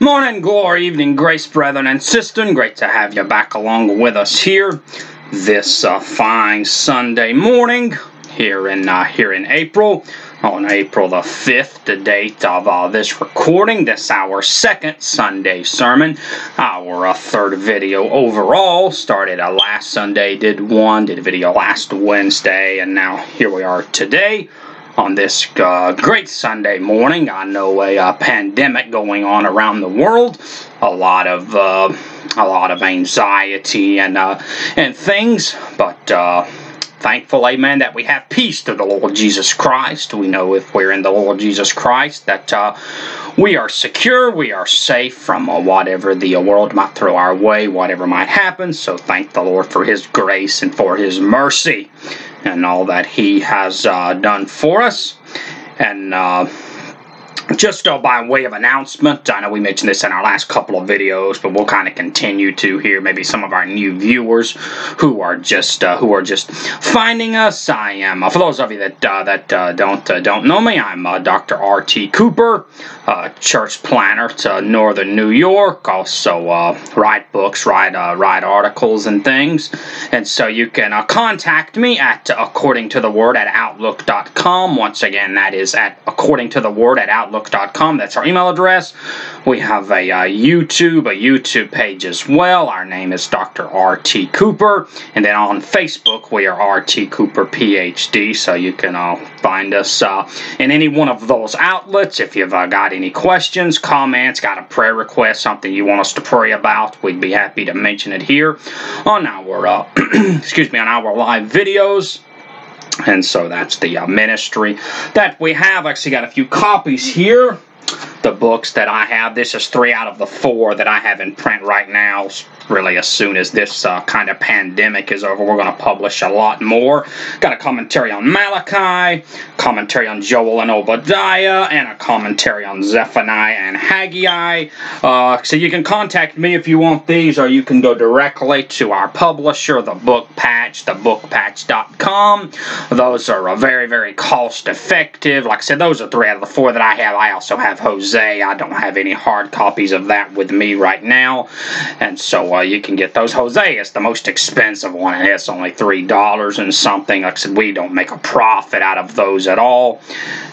Morning, glory, evening, grace, brethren and sisters. Great to have you back along with us here this uh, fine Sunday morning here in uh, here in April on April the 5th, the date of uh, this recording. This our second Sunday sermon, our uh, third video overall. Started uh, last Sunday, did one, did a video last Wednesday, and now here we are today on this uh, great Sunday morning. I know a uh, pandemic going on around the world, a lot of uh, a lot of anxiety and uh, and things, but uh, thankful, amen, that we have peace through the Lord Jesus Christ. We know if we're in the Lord Jesus Christ that uh, we are secure, we are safe from uh, whatever the world might throw our way, whatever might happen. So thank the Lord for His grace and for His mercy and all that He has uh, done for us. And uh, just uh, by way of announcement, I know we mentioned this in our last couple of videos, but we'll kind of continue to here. Maybe some of our new viewers who are just uh, who are just finding us. I am uh, for those of you that uh, that uh, don't uh, don't know me. I'm Dr. R. T. Cooper, church planter to Northern New York. Also write books, write write articles and things. And so you can contact me at according to the word at outlook.com. Once again, that is at according to the word at outlook.com. That's our email address. We have a uh, YouTube, a YouTube page as well. Our name is Dr. R.T. Cooper. And then on Facebook, we are R.T. Cooper PhD. So you can uh, find us uh, in any one of those outlets. If you've uh, got any questions, comments, got a prayer request, something you want us to pray about, we'd be happy to mention it here on our, uh, excuse me, on our live videos. And so that's the uh, ministry that we have. Actually, got a few copies here. The books that I have. This is three out of the four that I have in print right now really as soon as this uh, kind of pandemic is over, we're going to publish a lot more. Got a commentary on Malachi, commentary on Joel and Obadiah, and a commentary on Zephaniah and Haggai. Uh, so you can contact me if you want these, or you can go directly to our publisher, the Book Patch, thebookpatch.com. Those are very, very cost effective. Like I said, those are three out of the four that I have. I also have Hosea. I don't have any hard copies of that with me right now. And so uh, you can get those. Hosea is the most expensive one, and it's only $3 and something. Like I said, we don't make a profit out of those at all.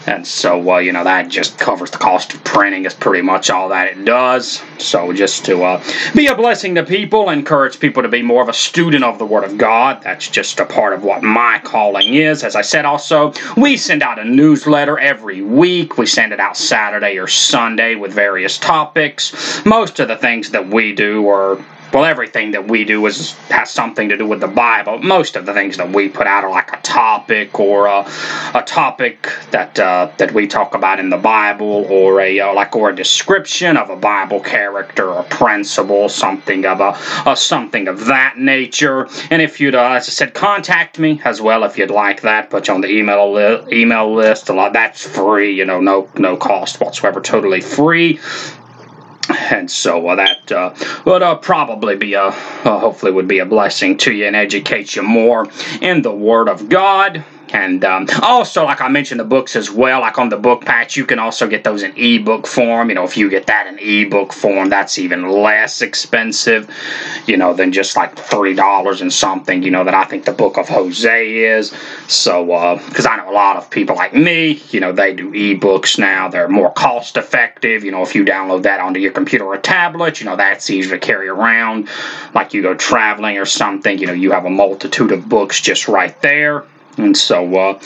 And so, uh, you know, that just covers the cost of printing, It's pretty much all that it does. So, just to uh, be a blessing to people, encourage people to be more of a student of the Word of God. That's just a part of what my calling is. As I said, also, we send out a newsletter every week. We send it out Saturday Sunday with various topics. Most of the things that we do are well, everything that we do is has something to do with the Bible. Most of the things that we put out are like a topic or a, a topic that uh, that we talk about in the Bible, or a uh, like or a description of a Bible character or principle, something of a, a something of that nature. And if you'd, uh, as I said, contact me as well if you'd like that. Put you on the email li- email list. A lot that's free. You know, no no cost whatsoever, totally free and so uh, that uh, would uh, probably be a uh, hopefully would be a blessing to you and educate you more in the Word of God. And um, also, like I mentioned, the books as well. Like on the book patch, you can also get those in ebook form. You know, if you get that in ebook form, that's even less expensive, you know, than just like three dollars and something. You know that I think the book of Hosea is. So, because uh, I know a lot of people like me, you know, they do ebooks now. They're more cost effective. You know, if you download that onto your computer or tablet, you know, that's easy to carry around. Like you go traveling or something, you know, you have a multitude of books just right there. And so, uh,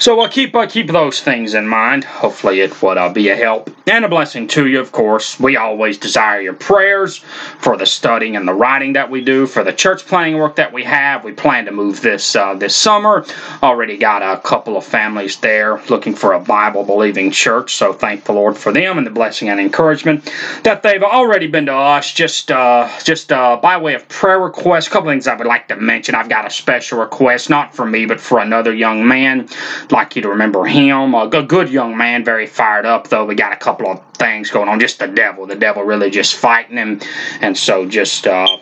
so uh, keep uh, keep those things in mind. Hopefully, it would uh, be a help and a blessing to you. Of course, we always desire your prayers for the studying and the writing that we do, for the church planning work that we have. We plan to move this uh, this summer. Already got a couple of families there looking for a Bible believing church. So thank the Lord for them and the blessing and encouragement that they've already been to us. Just uh, just by way of prayer request, a couple things I would like to mention. I've got a special request, not for me, but for another another young man. like you to remember him. A good young man, very fired up, though. We got a couple of things going on. Just the devil. The devil really just fighting him. And so just. Uh,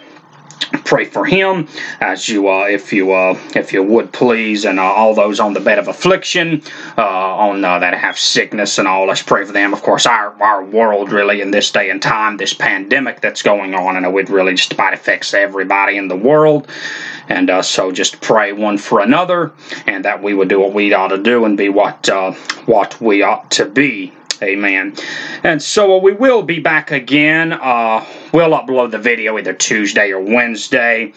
pray for him as you, uh, if you, uh, if you would please, and uh, all those on the bed of affliction, uh, on uh, that have sickness and all. Let's pray for them. Of course, our our world really in this day and time, this pandemic that's going on, and it really just about affects everybody in the world. And uh, so just pray one for another, and that we would do what we ought to do and be what what we ought to be. Amen. And so uh, we will be back again. Uh, we'll upload the video either Tuesday or Wednesday.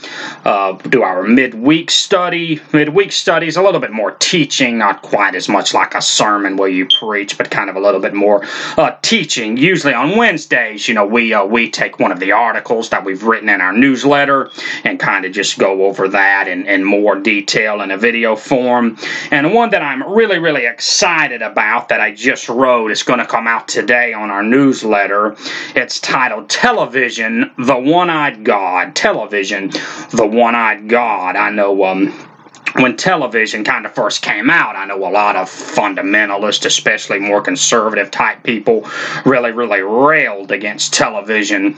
Uh, do our midweek study. Midweek study is a little bit more teaching, not quite as much like a sermon where you preach, but kind of a little bit more uh, teaching. Usually on Wednesdays, you know, we uh, we take one of the articles that we've written in our newsletter and kind of just go over that in, in more detail in a video form. And one that I'm really, really excited about that I just wrote is going to come out today on our newsletter. It's titled Television, the One Eyed God. Television, the One Eyed God. I know um, when television kind of first came out, I know a lot of fundamentalists, especially more conservative type people, really, really railed against television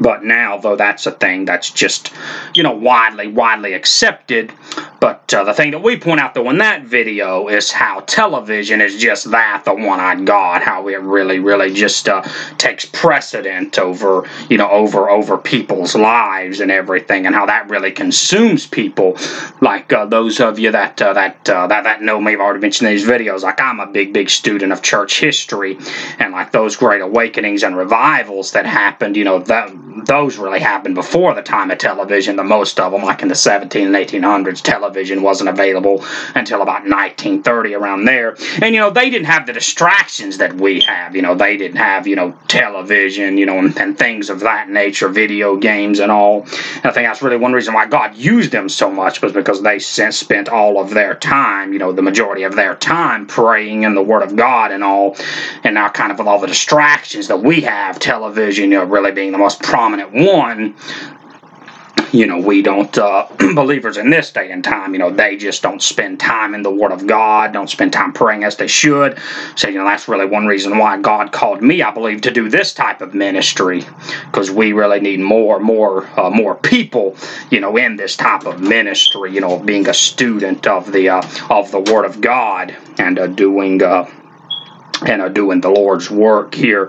but now, though, that's a thing that's just, you know, widely, widely accepted. But uh, the thing that we point out, though, in that video is how television is just that, the one-eyed God, how it really, really just uh, takes precedent over, you know, over over people's lives and everything, and how that really consumes people. Like uh, those of you that uh, that uh, that that know me, I've already mentioned these videos. Like I'm a big, big student of church history, and like those great awakenings and revivals that happened, you know, that those really happened before the time of television. The most of them, like in the 17 and 1800s, television wasn't available until about 1930, around there. And you know, they didn't have the distractions that we have. You know, they didn't have you know television, you know, and, and things of that nature, video games and all. And I think that's really one reason why God used them so much was because they spent all of their time, you know, the majority of their time praying in the Word of God and all. And now, kind of with all the distractions that we have, television, you know, really being the most prominent one you know, we don't, uh, believers in this day and time, you know, they just don't spend time in the Word of God, don't spend time praying as they should. So, you know, that's really one reason why God called me, I believe, to do this type of ministry, because we really need more, more, uh, more people, you know, in this type of ministry, you know, being a student of the, uh, of the Word of God and uh, doing, uh, and uh, doing the Lord's work here.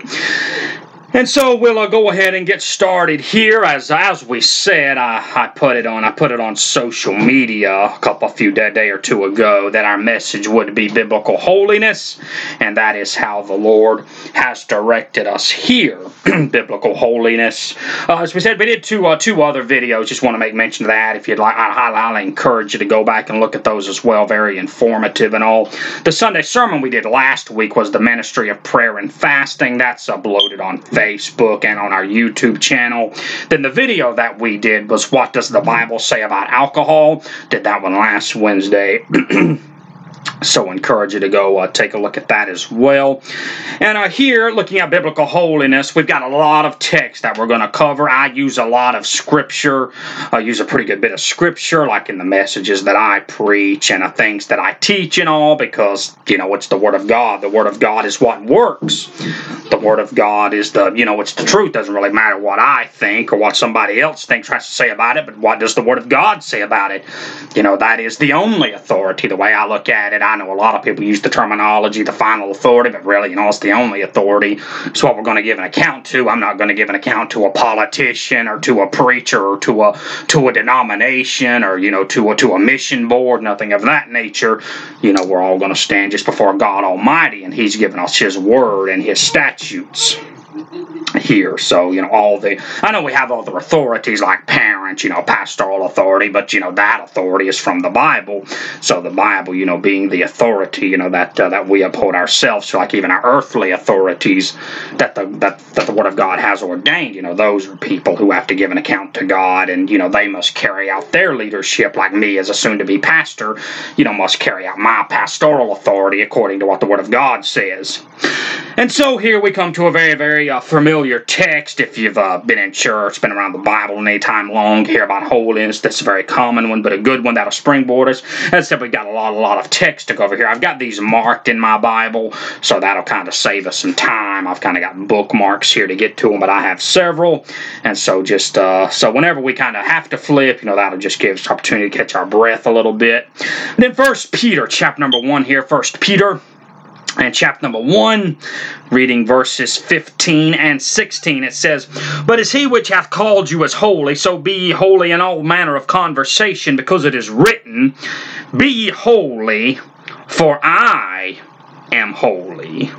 And so we'll uh, go ahead and get started here. As as we said, I, I put it on I put it on social media a couple a few day, day or two ago that our message would be biblical holiness, and that is how the Lord has directed us here. biblical holiness. Uh, as we said, we did two uh, two other videos. Just want to make mention of that. If you'd like, I highly encourage you to go back and look at those as well. Very informative and all. The Sunday sermon we did last week was the ministry of prayer and fasting. That's uploaded on Facebook and on our YouTube channel. Then the video that we did was What Does the Bible Say About Alcohol? Did that one last Wednesday. So encourage you to go uh, take a look at that as well. And uh, here, looking at biblical holiness, we've got a lot of text that we're going to cover. I use a lot of scripture. I use a pretty good bit of scripture, like in the messages that I preach and the things that I teach and all, because, you know, it's the Word of God. The Word of God is what works. The Word of God is the, you know, it's the truth. Doesn't really matter what I think or what somebody else thinks has to say about it, but what does the Word of God say about it? You know, that is the only authority, the way I look at it. I know a lot of people use the terminology, the final authority, but really, you know, it's the only authority. It's what we're going to give an account to. I'm not going to give an account to a politician or to a preacher or to a to a denomination or you know to a to a mission board, nothing of that nature. You know, we're all going to stand just before God Almighty, and He's given us His word and His statutes here. So, you know, all the, I know we have other authorities like parents, you know, pastoral authority, but, you know, that authority is from the Bible. So the Bible, you know, being the authority, you know, that uh, that we uphold ourselves like even our earthly authorities that the, that, that the Word of God has ordained, you know, those are people who have to give an account to God and, you know, they must carry out their leadership, like me as a soon to be pastor, you know, must carry out my pastoral authority according to what the Word of God says. And so here we come to a very, very uh, familiar text if you've uh, been in church, been around the Bible any time long, hear about holiness. That's a very common one, but a good one that'll springboard us. As said, we've got a lot, a lot of text to go over here. I've got these marked in my Bible, so that'll kind of save us some time. I've kind of got bookmarks here to get to them, but I have several, and so just uh, so whenever we kind of have to flip, you know, that'll just give us opportunity to catch our breath a little bit. And then First Peter, chapter number one here. First Peter and chapter number 1, reading verses 15 and 16, it says, But as he which hath called you is holy, so be ye holy in all manner of conversation, because it is written, Be ye holy, for I am holy.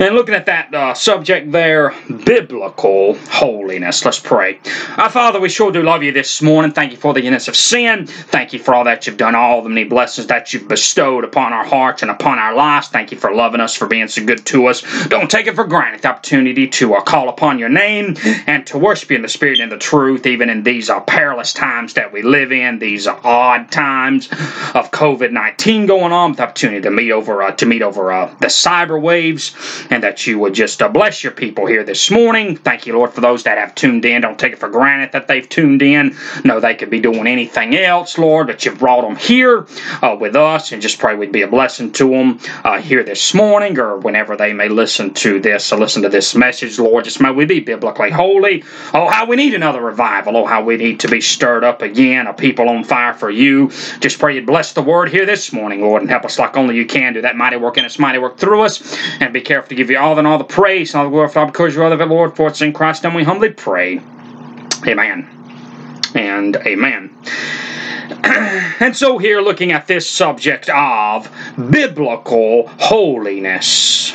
And looking at that uh, subject there, biblical holiness, let's pray. Our Father, we sure do love you this morning. Thank you for the innocence of sin. Thank you for all that you've done, all the many blessings that you've bestowed upon our hearts and upon our lives. Thank you for loving us, for being so good to us. Don't take it for granted the opportunity to uh, call upon your name and to worship you in the spirit and the truth, even in these uh, perilous times that we live in, these uh, odd times of COVID 19 going on, the opportunity to meet over, uh, to meet over uh, the cyber waves and that you would just uh, bless your people here this morning. Thank you, Lord, for those that have tuned in. Don't take it for granted that they've tuned in. No, they could be doing anything else, Lord, but you've brought them here uh, with us, and just pray we'd be a blessing to them uh, here this morning or whenever they may listen to this or listen to this message, Lord. Just may we be biblically holy. Oh, how we need another revival. Oh, how we need to be stirred up again, a people on fire for you. Just pray you'd bless the word here this morning, Lord, and help us like only you can do that mighty work in us, mighty work through us, and be careful to give you all and all the praise and all the glory for because you are the Lord, for it's in Christ, and we humbly pray. Amen. And amen. And so, here looking at this subject of biblical holiness.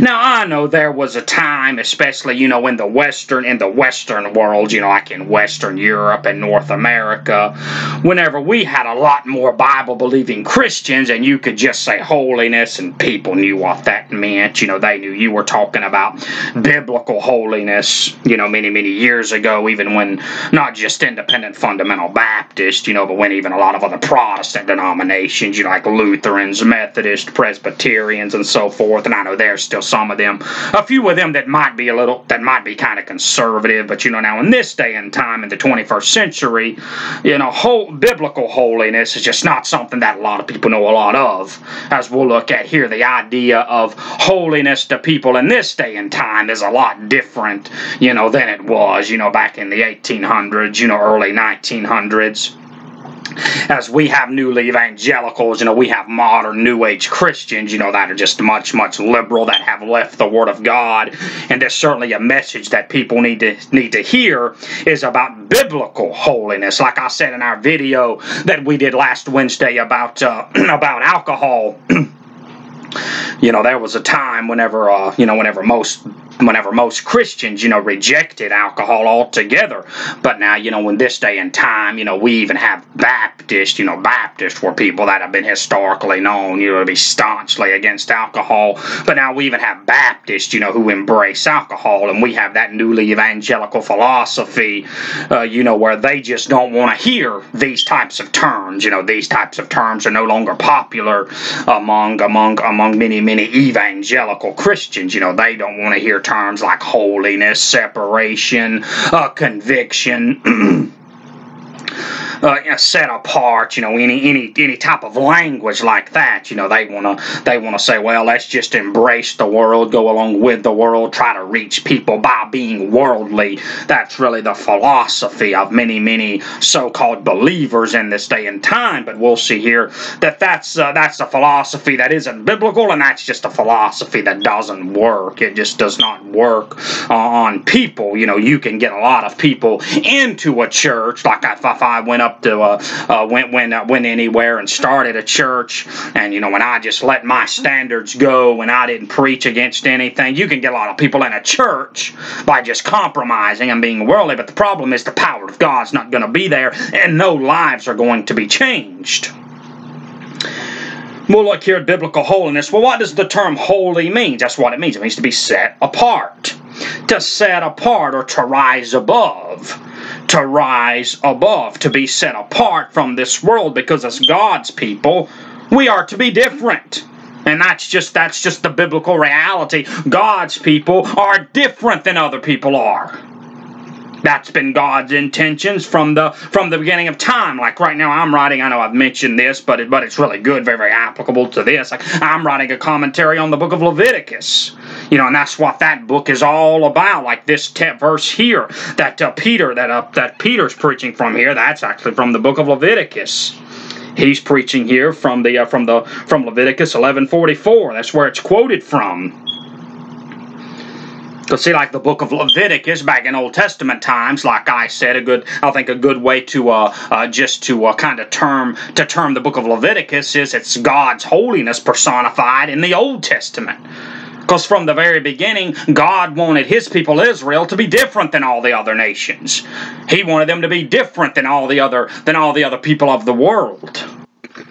Now I know there was a time, especially you know in the western in the western world, you know like in Western Europe and North America, whenever we had a lot more Bible believing Christians, and you could just say holiness, and people knew what that meant. You know they knew you were talking about biblical holiness. You know many many years ago, even when not just independent fundamental Baptist, you know, but when even a lot of other Protestant denominations, you know like Lutherans, Methodist, Presbyterians, and so forth. And I know there's still some of them, a few of them that might be a little, that might be kind of conservative, but you know, now in this day and time in the 21st century, you know, whole, biblical holiness is just not something that a lot of people know a lot of. As we'll look at here, the idea of holiness to people in this day and time is a lot different, you know, than it was, you know, back in the 1800s, you know, early 1900s as we have newly evangelicals, you know, we have modern New Age Christians, you know, that are just much, much liberal that have left the Word of God. And there's certainly a message that people need to need to hear is about biblical holiness. Like I said in our video that we did last Wednesday about uh, about alcohol. you know, there was a time whenever, uh, you know, whenever most whenever most Christians, you know, rejected alcohol altogether. But now, you know, in this day and time, you know, we even have Baptists, you know, Baptists were people that have been historically known, you know, to be staunchly against alcohol. But now we even have Baptists, you know, who embrace alcohol, and we have that newly evangelical philosophy, uh, you know, where they just don't want to hear these types of terms. You know, these types of terms are no longer popular among among among many many evangelical Christians. You know, they don't want to hear terms like holiness, separation, uh, conviction. uh, you know, set apart, you know, any any any type of language like that. You know, they wanna they wanna say, well, let's just embrace the world, go along with the world, try to reach people by being worldly. That's really the philosophy of many many so-called believers in this day and time. But we'll see here that that's uh, that's a philosophy that isn't biblical, and that's just a philosophy that doesn't work. It just does not work uh, on people. You know, you can get a lot of people into a church, like if, if I went up to uh, uh, went when uh, went anywhere and started a church, and you know when I just let my standards go and I didn't preach against anything, you can get a lot of people in a church by just compromising and being worldly. But the problem is the power of God's not going to be there, and no lives are going to be changed. We'll look here at biblical holiness. Well, what does the term holy mean? That's what it means. It means to be set apart. To set apart or to rise above to rise above, to be set apart from this world, because as God's people, we are to be different. And that's just that's just the biblical reality. God's people are different than other people are. That's been God's intentions from the from the beginning of time. Like right now, I'm writing. I know I've mentioned this, but it, but it's really good, very very applicable to this. Like I'm writing a commentary on the book of Leviticus. You know, and that's what that book is all about. Like this verse here that uh, Peter that uh, that Peter's preaching from here. That's actually from the book of Leviticus. He's preaching here from the uh, from the from Leviticus 11:44. That's where it's quoted from. Because see, like the book of Leviticus back in Old Testament times, like I said, a good, I think a good way to uh, uh, just to uh, kind of term to term the book of Leviticus is it's God's holiness personified in the Old Testament. Because from the very beginning, God wanted His people Israel to be different than all the other nations. He wanted them to be different than all the other than all the other people of the world.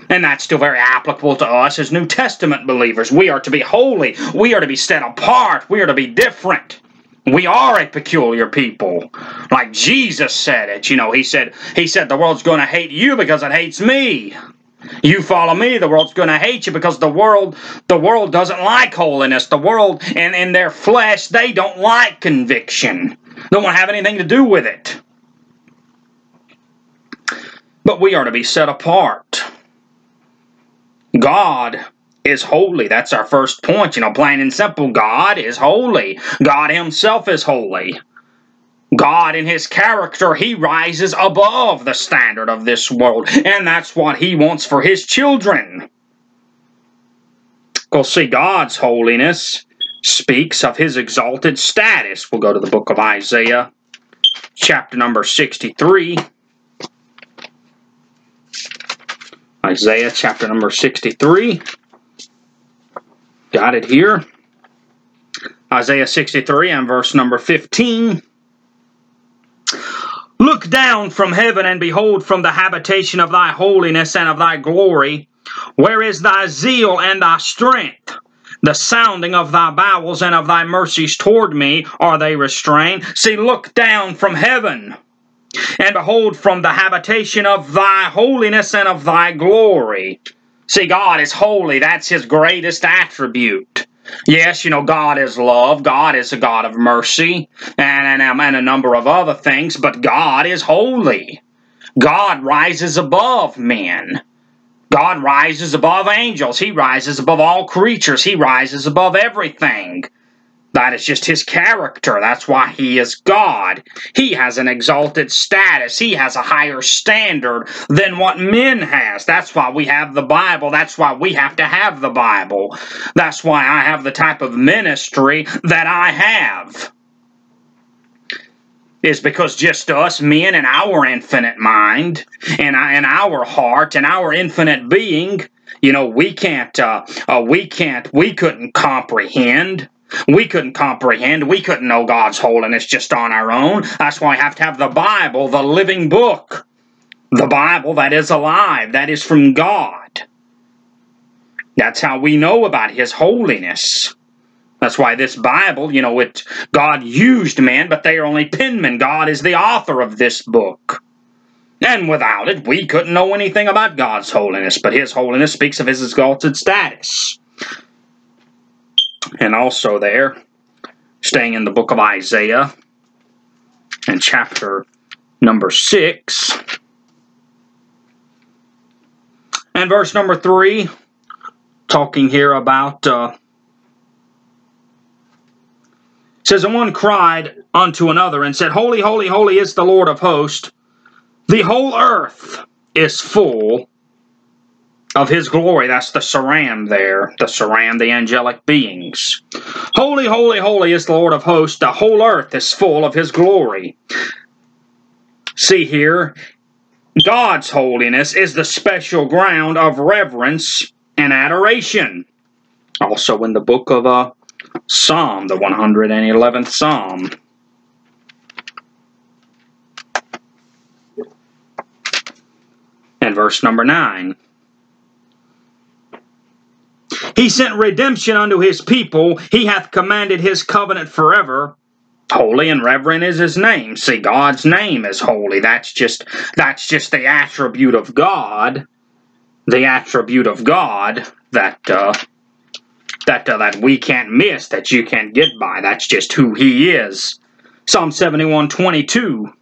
And that's still very applicable to us as New Testament believers. We are to be holy. We are to be set apart. We are to be different. We are a peculiar people. Like Jesus said it. You know, he said, he said the world's going to hate you because it hates me. You follow me, the world's going to hate you because the world the world doesn't like holiness. The world and in their flesh, they don't like conviction. Don't want to have anything to do with it. But we are to be set apart. God is holy. That's our first point. You know, plain and simple, God is holy. God Himself is holy. God, in His character, He rises above the standard of this world, and that's what He wants for His children. We'll see, God's holiness speaks of His exalted status. We'll go to the book of Isaiah, chapter number 63. Isaiah chapter number 63. Got it here. Isaiah 63 and verse number 15. Look down from heaven and behold from the habitation of thy holiness and of thy glory. Where is thy zeal and thy strength? The sounding of thy bowels and of thy mercies toward me, are they restrained? See, look down from heaven. And behold, from the habitation of thy holiness and of thy glory. See, God is holy. That's his greatest attribute. Yes, you know, God is love. God is a God of mercy and, and, um, and a number of other things, but God is holy. God rises above men. God rises above angels. He rises above all creatures. He rises above everything. That is just his character. That's why he is God. He has an exalted status. He has a higher standard than what men has. That's why we have the Bible. That's why we have to have the Bible. That's why I have the type of ministry that I have. Is because just us men and our infinite mind and, and our heart and our infinite being, you know, we can't, uh, uh, we can't, we couldn't comprehend we couldn't comprehend. We couldn't know God's holiness just on our own. That's why we have to have the Bible, the living book. The Bible that is alive, that is from God. That's how we know about His holiness. That's why this Bible, you know, it God used men, but they are only penmen. God is the author of this book. And without it, we couldn't know anything about God's holiness, but His holiness speaks of His exalted status. And also there, staying in the book of Isaiah, in chapter number 6, and verse number 3, talking here about, uh, says, And one cried unto another and said, Holy, holy, holy is the Lord of hosts. The whole earth is full of his glory. That's the Saram there, the Saram, the angelic beings. Holy, holy, holy is the Lord of hosts. The whole earth is full of his glory. See here, God's holiness is the special ground of reverence and adoration. Also in the book of uh, Psalm, the 111th Psalm. And verse number 9. He sent redemption unto his people. He hath commanded his covenant forever. Holy and reverent is his name. See, God's name is holy. That's just that's just the attribute of God. The attribute of God that uh, that uh, that we can't miss, that you can't get by. That's just who He is. Psalm 71, 22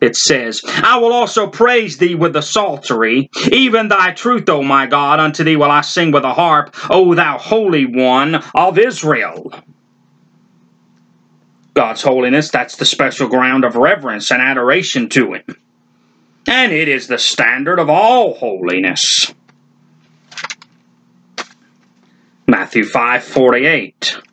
it says, I will also praise thee with the psaltery, even thy truth, O my God, unto thee will I sing with a harp, O thou Holy One of Israel. God's holiness, that's the special ground of reverence and adoration to Him. And it is the standard of all holiness. Matthew 5 48.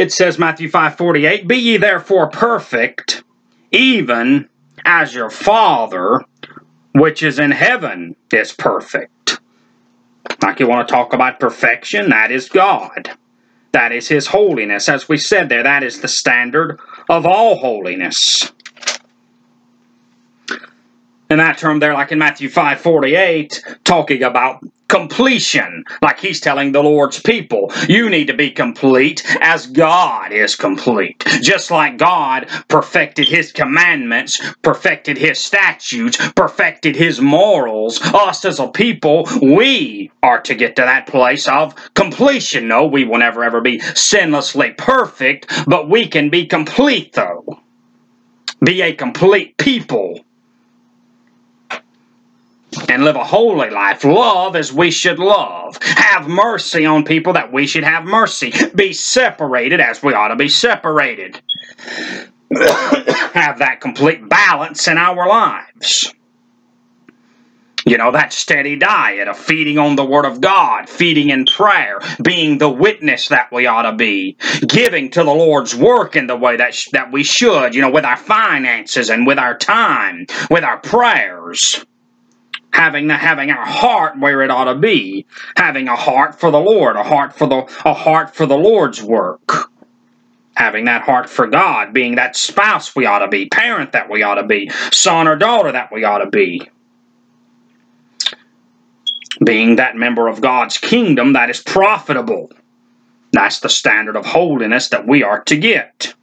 It says, Matthew 5 48, Be ye therefore perfect, even as your Father which is in heaven is perfect. Like you want to talk about perfection, that is God. That is His holiness. As we said there, that is the standard of all holiness. In that term there, like in Matthew 5 48, talking about completion, like he's telling the Lord's people, you need to be complete as God is complete. Just like God perfected his commandments, perfected his statutes, perfected his morals, us as a people, we are to get to that place of completion. No, we will never ever be sinlessly perfect, but we can be complete though. Be a complete people and live a holy life. Love as we should love. Have mercy on people that we should have mercy. Be separated as we ought to be separated. have that complete balance in our lives. You know, that steady diet of feeding on the Word of God, feeding in prayer, being the witness that we ought to be, giving to the Lord's work in the way that, that we should, you know, with our finances and with our time, with our prayers having the, having our heart where it ought to be, having a heart for the Lord, a heart for the a heart for the Lord's work. Having that heart for God, being that spouse we ought to be, parent that we ought to be, son or daughter that we ought to be. Being that member of God's kingdom that is profitable. That's the standard of holiness that we are to get.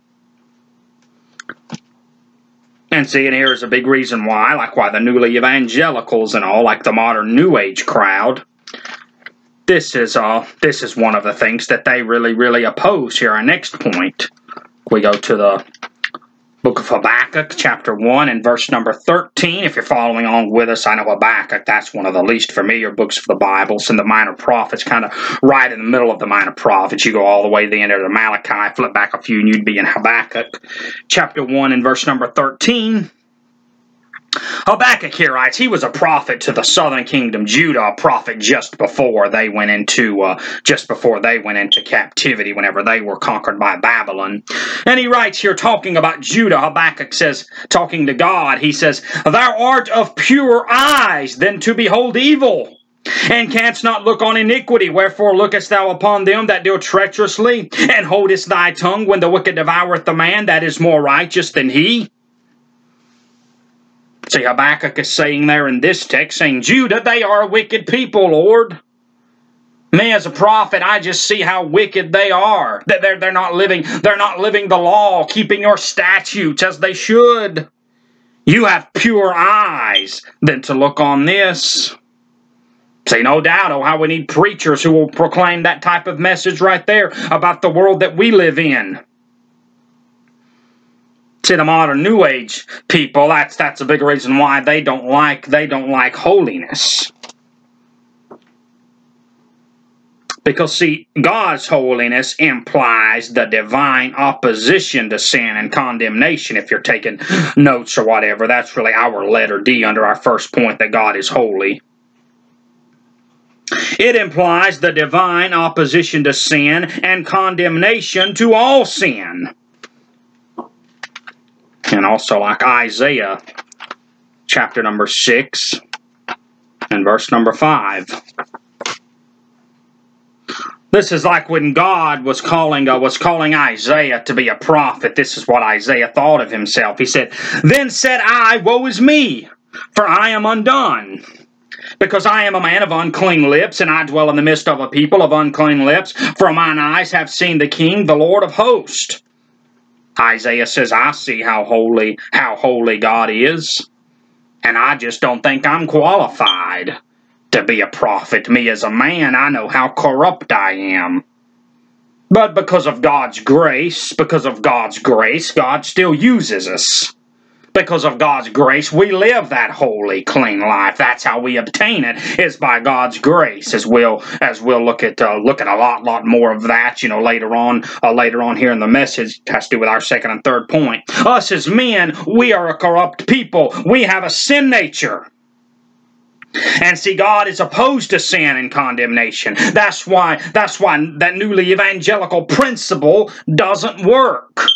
And see, and here's a big reason why, like why the newly evangelicals and all, like the modern New Age crowd, this is uh this is one of the things that they really, really oppose. Here, our next point. We go to the Book of Habakkuk, chapter 1, and verse number 13. If you're following along with us, I know Habakkuk, that's one of the least familiar books of the Bibles, and the minor prophets, kind of right in the middle of the minor prophets. You go all the way to the end of the Malachi, flip back a few, and you'd be in Habakkuk, chapter 1, and verse number 13. Habakkuk here writes, he was a prophet to the southern kingdom, Judah, a prophet just before they went into, uh, just before they went into captivity, whenever they were conquered by Babylon. And he writes here, talking about Judah, Habakkuk says, talking to God, he says, Thou art of purer eyes, than to behold evil and canst not look on iniquity. Wherefore lookest thou upon them that deal treacherously, and holdest thy tongue when the wicked devoureth the man that is more righteous than he? See, Habakkuk is saying there in this text, saying, Judah, they are wicked people, Lord. Me as a prophet, I just see how wicked they are. That they're, they're not living, they're not living the law, keeping your statutes as they should. You have pure eyes than to look on this. See, no doubt, oh, how we need preachers who will proclaim that type of message right there about the world that we live in to the modern new age people that's that's a big reason why they don't like they don't like holiness. Because see god's holiness implies the divine opposition to sin and condemnation if you're taking notes or whatever. That's really our letter d under our first point that god is holy. It implies the divine opposition to sin and condemnation to all sin and also like Isaiah chapter number 6 and verse number 5. This is like when God was calling uh, was calling Isaiah to be a prophet. This is what Isaiah thought of himself. He said, Then said I, Woe is me, for I am undone. because I am a man of unclean lips, and I dwell in the midst of a people of unclean lips. For mine eyes have seen the King, the Lord of hosts. Isaiah says, I see how holy, how holy God is. And I just don't think I'm qualified to be a prophet. Me as a man, I know how corrupt I am. But because of God's grace, because of God's grace, God still uses us because of God's grace, we live that holy, clean life. That's how we obtain it is by God's grace. As we'll as we'll look at uh, look at a lot lot more of that, you know, later on uh, later on here in the message it has to do with our second and third point. Us as men, we are a corrupt people. We have a sin nature. And see, God is opposed to sin and condemnation. That's why that's why that newly evangelical principle doesn't work.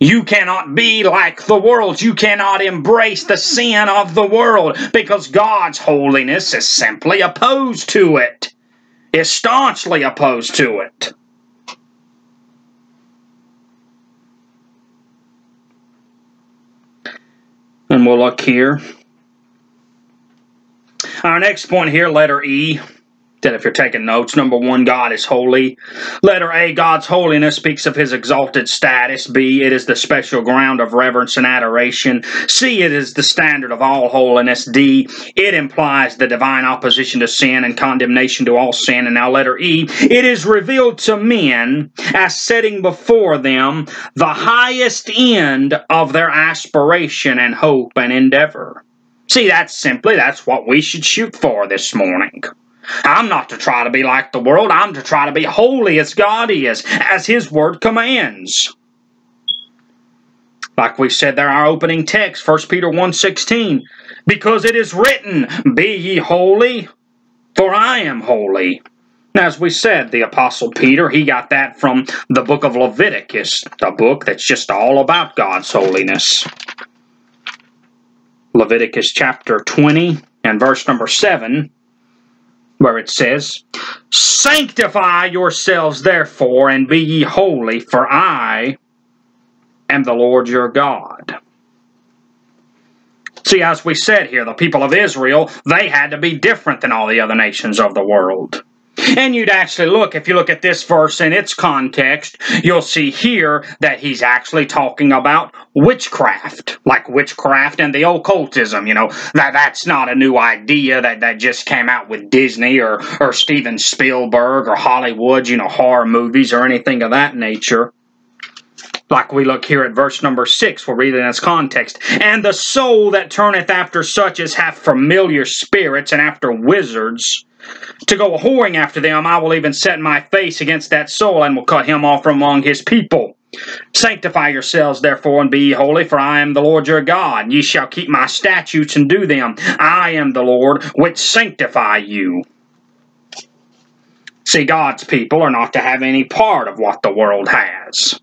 You cannot be like the world. You cannot embrace the sin of the world because God's holiness is simply opposed to it, is staunchly opposed to it. And we'll look here. Our next point here, letter E that if you're taking notes, number one, God is holy. Letter A, God's holiness speaks of his exalted status. B, it is the special ground of reverence and adoration. C, it is the standard of all holiness. D, it implies the divine opposition to sin and condemnation to all sin. And now letter E, it is revealed to men as setting before them the highest end of their aspiration and hope and endeavor. See, that's simply, that's what we should shoot for this morning. I'm not to try to be like the world. I'm to try to be holy as God is, as His Word commands. Like we said there, our opening text, 1 Peter 1.16, Because it is written, Be ye holy, for I am holy. As we said, the Apostle Peter, he got that from the book of Leviticus, a book that's just all about God's holiness. Leviticus chapter 20 and verse number 7 where it says, Sanctify yourselves therefore, and be ye holy, for I am the Lord your God. See, as we said here, the people of Israel, they had to be different than all the other nations of the world. And you'd actually look, if you look at this verse in its context, you'll see here that he's actually talking about witchcraft, like witchcraft and the occultism. You know, that that's not a new idea that, that just came out with Disney or, or Steven Spielberg or Hollywood, you know, horror movies or anything of that nature. Like we look here at verse number 6, we'll read it in its context. And the soul that turneth after such as have familiar spirits and after wizards, to go a whoring after them, I will even set my face against that soul, and will cut him off from among his people. Sanctify yourselves, therefore, and be holy, for I am the Lord your God. Ye shall keep my statutes and do them. I am the Lord which sanctify you. See, God's people are not to have any part of what the world has.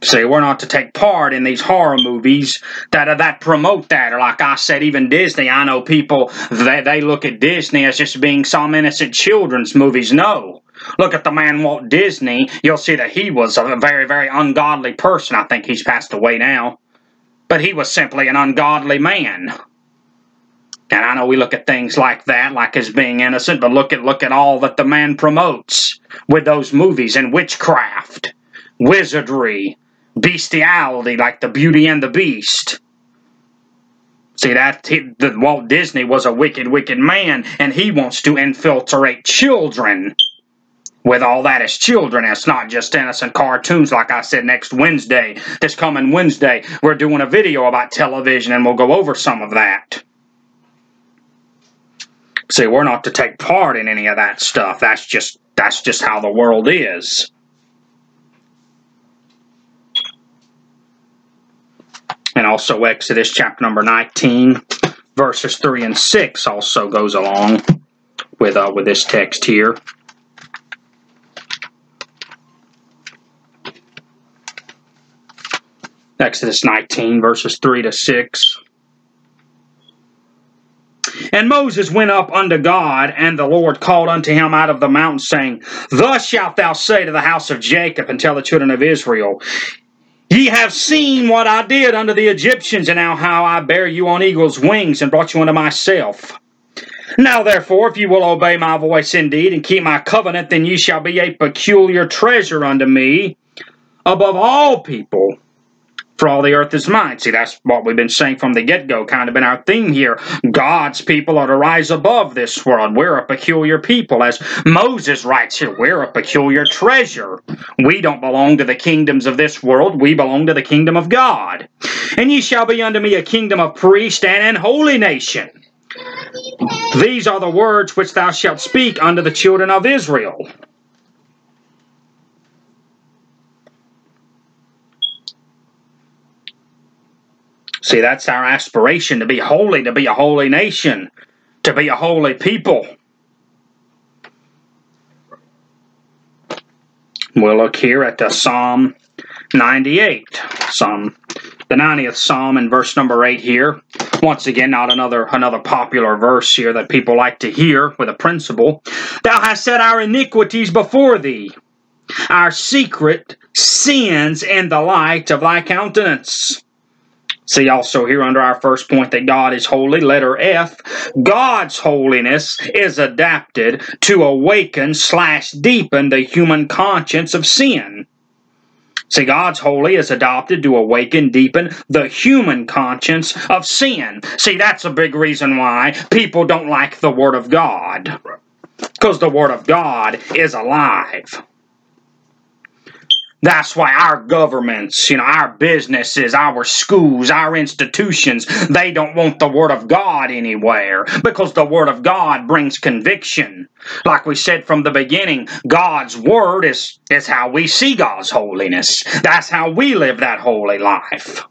See, we're not to take part in these horror movies that uh, that promote that, or like I said, even Disney. I know people they they look at Disney as just being some innocent children's movies. No, look at the man Walt Disney. You'll see that he was a very very ungodly person. I think he's passed away now, but he was simply an ungodly man. And I know we look at things like that, like as being innocent, but look at look at all that the man promotes with those movies and witchcraft, wizardry, bestiality like the Beauty and the Beast. See that the Walt Disney was a wicked, wicked man, and he wants to infiltrate children with all that as children. It's not just innocent cartoons, like I said next Wednesday. This coming Wednesday, we're doing a video about television, and we'll go over some of that. See, we're not to take part in any of that stuff. That's just that's just how the world is. Also Exodus chapter number 19, verses 3 and 6 also goes along with, uh, with this text here. Exodus 19, verses 3 to 6. And Moses went up unto God, and the Lord called unto him out of the mountain, saying, Thus shalt thou say to the house of Jacob, and tell the children of Israel, Ye have seen what I did unto the Egyptians, and now how I bare you on eagle's wings, and brought you unto myself. Now therefore, if you will obey my voice indeed, and keep my covenant, then ye shall be a peculiar treasure unto me above all people for all the earth is mine. See, that's what we've been saying from the get-go, kind of been our theme here. God's people are to rise above this world. We're a peculiar people. As Moses writes here, we're a peculiar treasure. We don't belong to the kingdoms of this world. We belong to the kingdom of God. And ye shall be unto me a kingdom of priests and an holy nation. These are the words which thou shalt speak unto the children of Israel. See, that's our aspiration to be holy, to be a holy nation, to be a holy people. We'll look here at the Psalm 98. Psalm, the 90th Psalm in verse number 8 here. Once again, not another another popular verse here that people like to hear with a principle. Thou hast set our iniquities before thee, our secret sins in the light of thy countenance. See also here under our first point that God is holy, letter F, God's holiness is adapted to awaken slash deepen the human conscience of sin. See, God's holy is adopted to awaken, deepen the human conscience of sin. See, that's a big reason why people don't like the Word of God. Because the Word of God is alive. That's why our governments, you know, our businesses, our schools, our institutions, they don't want the Word of God anywhere because the Word of God brings conviction. Like we said from the beginning, God's Word is, is how we see God's holiness. That's how we live that holy life.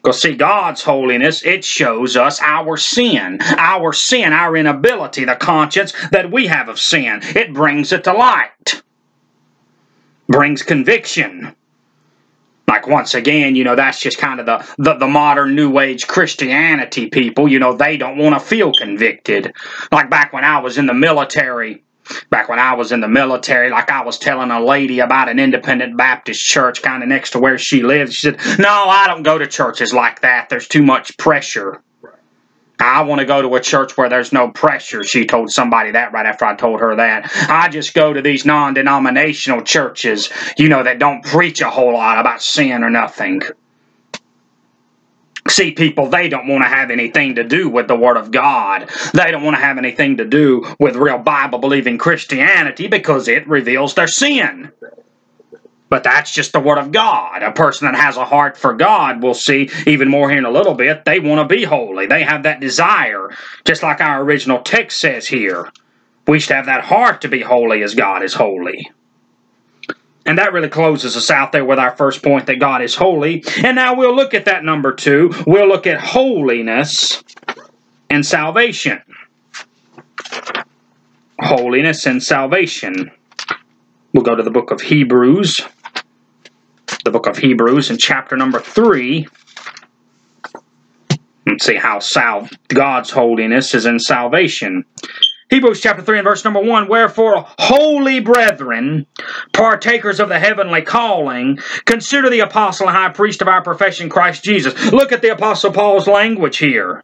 Because, see, God's holiness, it shows us our sin. Our sin, our inability, the conscience that we have of sin. It brings it to light brings conviction. Like once again, you know, that's just kind of the, the, the modern New Age Christianity people. You know, they don't want to feel convicted. Like back when I was in the military, back when I was in the military, like I was telling a lady about an independent Baptist church kind of next to where she lives. She said, No, I don't go to churches like that. There's too much pressure. I want to go to a church where there's no pressure. She told somebody that right after I told her that. I just go to these non denominational churches, you know, that don't preach a whole lot about sin or nothing. See, people, they don't want to have anything to do with the Word of God. They don't want to have anything to do with real Bible believing Christianity because it reveals their sin. But that's just the Word of God. A person that has a heart for God, we'll see even more here in a little bit, they want to be holy. They have that desire, just like our original text says here. We should have that heart to be holy as God is holy. And that really closes us out there with our first point that God is holy. And now we'll look at that number two. We'll look at holiness and salvation. Holiness and salvation. We'll go to the book of Hebrews the book of Hebrews in chapter number 3. Let's see how sal God's holiness is in salvation. Hebrews chapter 3 and verse number 1 Wherefore, holy brethren, partakers of the heavenly calling, consider the apostle and high priest of our profession, Christ Jesus. Look at the apostle Paul's language here.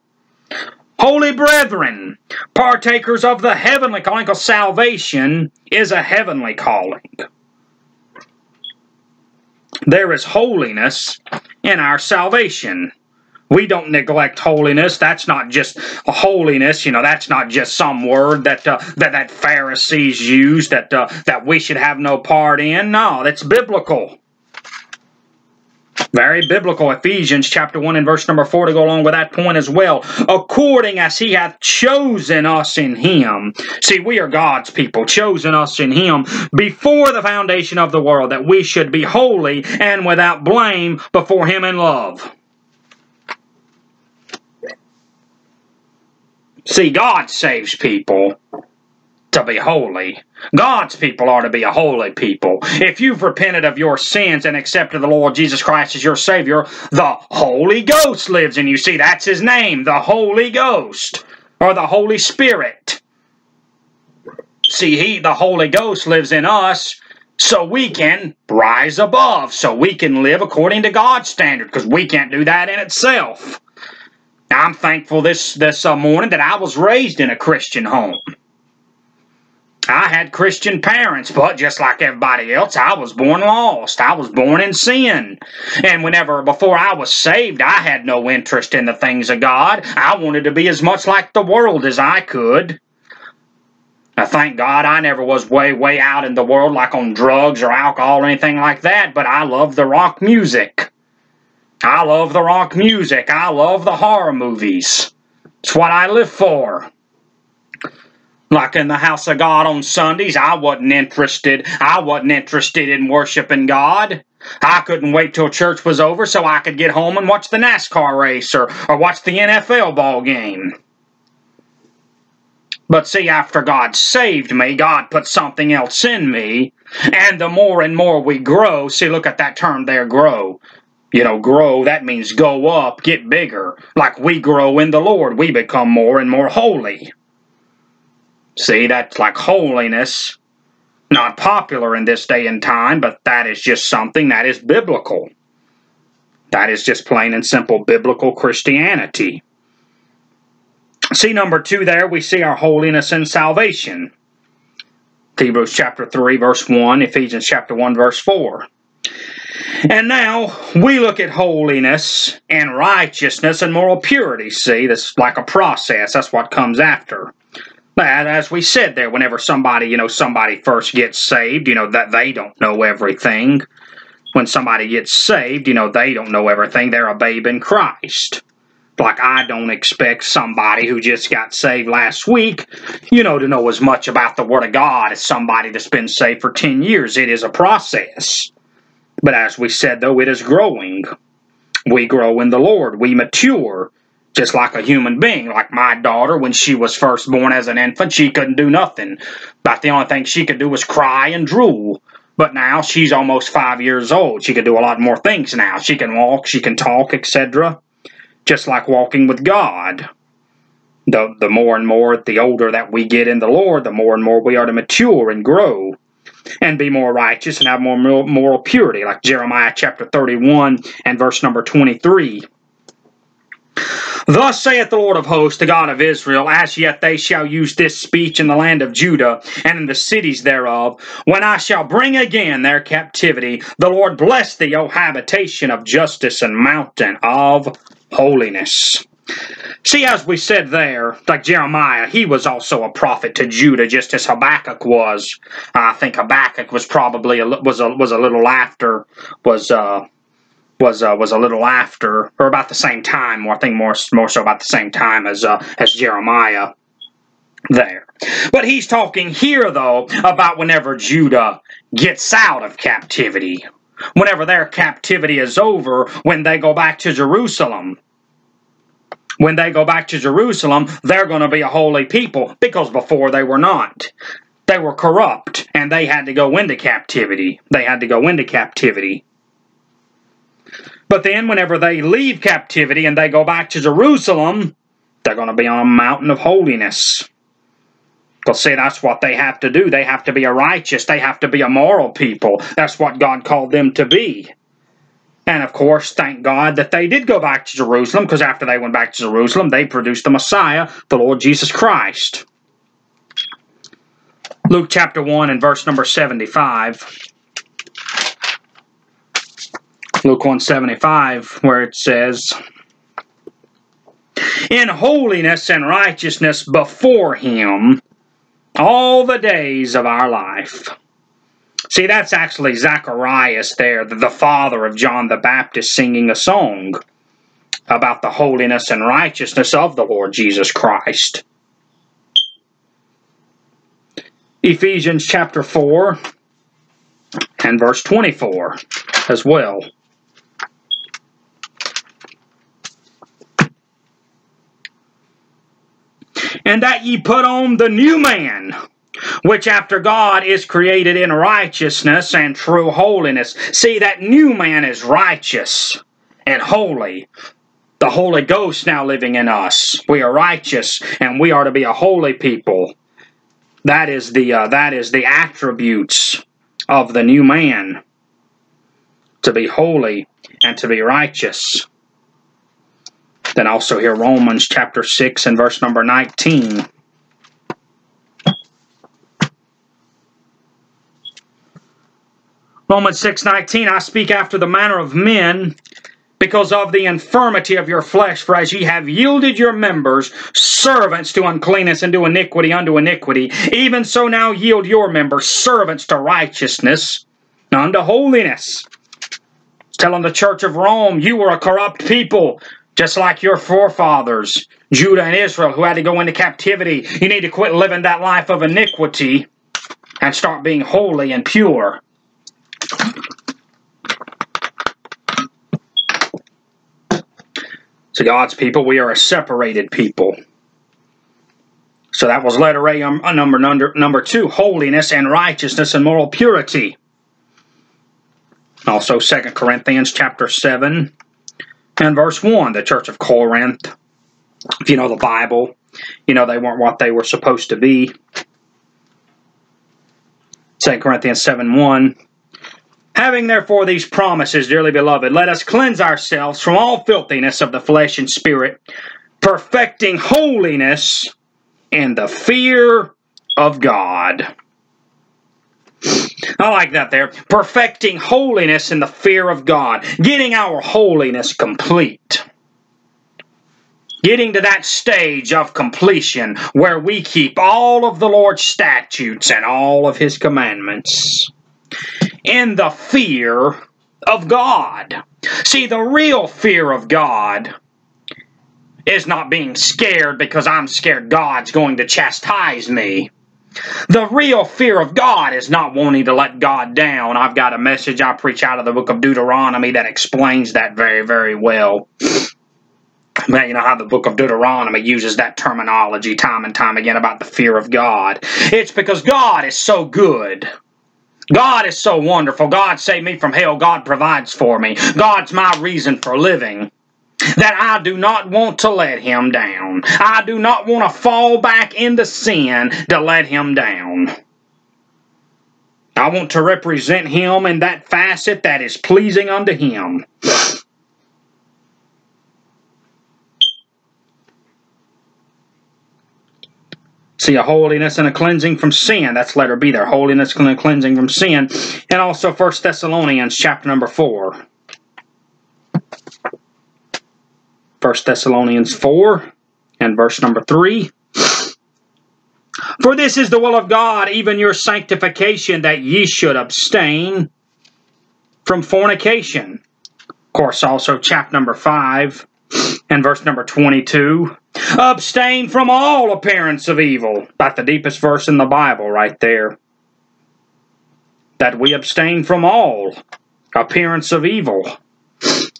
Holy brethren, partakers of the heavenly calling, because salvation is a heavenly calling. There is holiness in our salvation. We don't neglect holiness. That's not just holiness. You know, that's not just some word that uh, that that Pharisees use that uh, that we should have no part in. No, that's biblical. Very biblical. Ephesians chapter 1 and verse number 4 to go along with that point as well. According as he hath chosen us in him. See, we are God's people, chosen us in him before the foundation of the world, that we should be holy and without blame before him in love. See, God saves people to be holy. God's people are to be a holy people. If you've repented of your sins and accepted the Lord Jesus Christ as your Savior, the Holy Ghost lives in you. See, that's His name, the Holy Ghost, or the Holy Spirit. See, He, the Holy Ghost, lives in us so we can rise above, so we can live according to God's standard, because we can't do that in itself. I'm thankful this this uh, morning that I was raised in a Christian home. I had Christian parents, but just like everybody else, I was born lost. I was born in sin. And whenever, before I was saved, I had no interest in the things of God. I wanted to be as much like the world as I could. I thank God I never was way, way out in the world like on drugs or alcohol or anything like that, but I love the rock music. I love the rock music. I love the horror movies. It's what I live for. Like in the house of God on Sundays, I wasn't interested. I wasn't interested in worshiping God. I couldn't wait till church was over so I could get home and watch the NASCAR race or, or watch the NFL ball game. But see, after God saved me, God put something else in me. And the more and more we grow, see, look at that term there, grow. You know, grow, that means go up, get bigger. Like we grow in the Lord, we become more and more holy. See, that's like holiness. Not popular in this day and time, but that is just something that is biblical. That is just plain and simple biblical Christianity. See number two there, we see our holiness and salvation. Hebrews chapter 3, verse 1, Ephesians chapter 1, verse 4. And now we look at holiness and righteousness and moral purity. See, this like a process. That's what comes after. But as we said there, whenever somebody, you know, somebody first gets saved, you know, that they don't know everything. When somebody gets saved, you know, they don't know everything. They're a babe in Christ. Like, I don't expect somebody who just got saved last week, you know, to know as much about the Word of God as somebody that's been saved for 10 years. It is a process. But as we said, though, it is growing. We grow in the Lord. We mature just like a human being. Like my daughter, when she was first born as an infant, she couldn't do nothing. About the only thing she could do was cry and drool. But now she's almost five years old. She can do a lot more things now. She can walk, she can talk, etc just like walking with God. The, the more and more, the older that we get in the Lord, the more and more we are to mature and grow and be more righteous and have more moral purity, like Jeremiah chapter 31 and verse number 23. Thus saith the Lord of hosts, the God of Israel, As yet they shall use this speech in the land of Judah and in the cities thereof, when I shall bring again their captivity. The Lord bless thee, O habitation of justice and mountain of holiness. See, as we said there, like Jeremiah, he was also a prophet to Judah, just as Habakkuk was. I think Habakkuk was probably a, was a was a little after was uh was uh, was a little after or about the same time, or I think more more so about the same time as uh, as Jeremiah there. But he's talking here though about whenever Judah gets out of captivity whenever their captivity is over, when they go back to Jerusalem. When they go back to Jerusalem, they're going to be a holy people because before they were not. They were corrupt and they had to go into captivity. They had to go into captivity. But then, whenever they leave captivity and they go back to Jerusalem, they're going to be on a mountain of holiness. Because, see, that's what they have to do. They have to be a righteous, they have to be a moral people. That's what God called them to be. And of course, thank God that they did go back to Jerusalem, because after they went back to Jerusalem, they produced the Messiah, the Lord Jesus Christ. Luke chapter 1 and verse number 75. Luke 175, where it says, In holiness and righteousness before him all the days of our life. See, that's actually Zacharias there, the father of John the Baptist, singing a song about the holiness and righteousness of the Lord Jesus Christ. Ephesians chapter 4 and verse 24 as well. And that ye put on the new man, which after God is created in righteousness and true holiness. See, that new man is righteous and holy. The Holy Ghost now living in us. We are righteous, and we are to be a holy people. That is the uh, that is the attributes of the new man, to be holy and to be righteous. Then also here Romans chapter 6 and verse number 19. Romans 6:19 I speak after the manner of men because of the infirmity of your flesh for as ye have yielded your members servants to uncleanness and to iniquity unto iniquity even so now yield your members servants to righteousness unto holiness telling the church of Rome you were a corrupt people just like your forefathers Judah and Israel who had to go into captivity you need to quit living that life of iniquity and start being holy and pure So, God's people, we are a separated people. So that was letter A, um, number, number, number two, holiness and righteousness and moral purity. Also, Second Corinthians chapter 7 and verse 1, the church of Corinth. If you know the Bible, you know they weren't what they were supposed to be. 2 Corinthians 7 1. Having therefore these promises, dearly beloved, let us cleanse ourselves from all filthiness of the flesh and spirit, perfecting holiness in the fear of God. I like that there. Perfecting holiness in the fear of God. Getting our holiness complete. Getting to that stage of completion where we keep all of the Lord's statutes and all of His commandments in the fear of God. See, the real fear of God is not being scared because I'm scared God's going to chastise me. The real fear of God is not wanting to let God down. I've got a message I preach out of the book of Deuteronomy that explains that very, very well. Man, you know how the book of Deuteronomy uses that terminology time and time again about the fear of God. It's because God is so good. God is so wonderful. God saved me from hell. God provides for me. God's my reason for living. That I do not want to let him down. I do not want to fall back into sin to let him down. I want to represent him in that facet that is pleasing unto him. See, a holiness and a cleansing from sin. That's letter B there. Holiness and a cleansing from sin. And also First Thessalonians chapter number 4. First Thessalonians 4 and verse number 3. For this is the will of God, even your sanctification, that ye should abstain from fornication. Of course, also chapter number 5 and verse number 22. Abstain from all appearance of evil. About the deepest verse in the Bible, right there. That we abstain from all appearance of evil.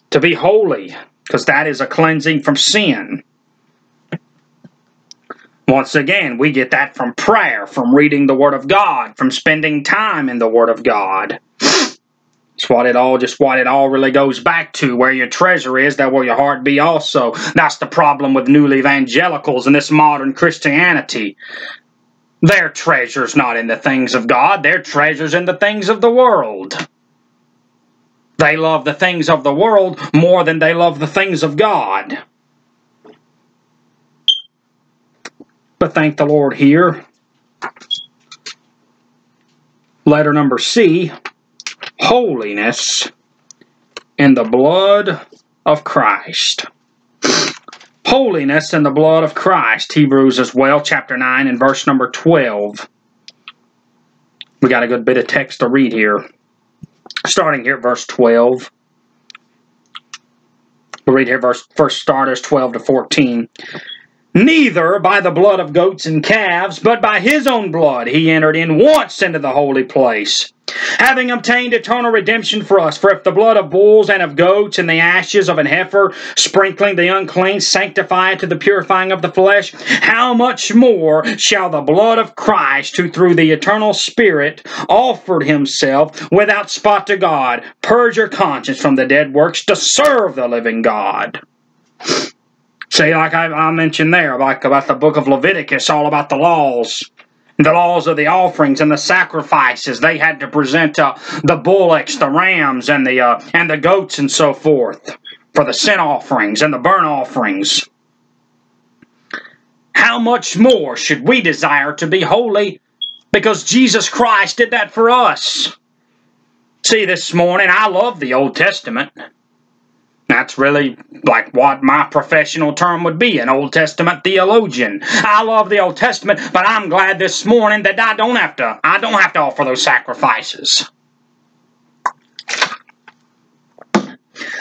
To be holy, because that is a cleansing from sin. Once again, we get that from prayer, from reading the Word of God, from spending time in the Word of God. It's what it all just what it all really goes back to. Where your treasure is, that will your heart be also. That's the problem with newly evangelicals and this modern Christianity. Their treasure's not in the things of God, their treasure's in the things of the world. They love the things of the world more than they love the things of God. But thank the Lord here. Letter number C holiness in the blood of Christ. Holiness in the blood of Christ. Hebrews as well, chapter 9 and verse number 12. We got a good bit of text to read here. Starting here at verse 12. We'll read here verse first starters 12 to 14. Neither by the blood of goats and calves, but by his own blood he entered in once into the holy place having obtained eternal redemption for us. For if the blood of bulls and of goats and the ashes of an heifer, sprinkling the unclean, sanctify it to the purifying of the flesh, how much more shall the blood of Christ, who through the eternal Spirit offered himself without spot to God, purge your conscience from the dead works to serve the living God? See, like I, I mentioned there, like about the book of Leviticus, all about the laws the laws of the offerings and the sacrifices. They had to present uh, the bullocks, the rams, and the uh, and the goats and so forth for the sin offerings and the burnt offerings. How much more should we desire to be holy? Because Jesus Christ did that for us. See, this morning I love the Old Testament. That's really like what my professional term would be, an Old Testament theologian. I love the Old Testament, but I'm glad this morning that I don't have to I don't have to offer those sacrifices.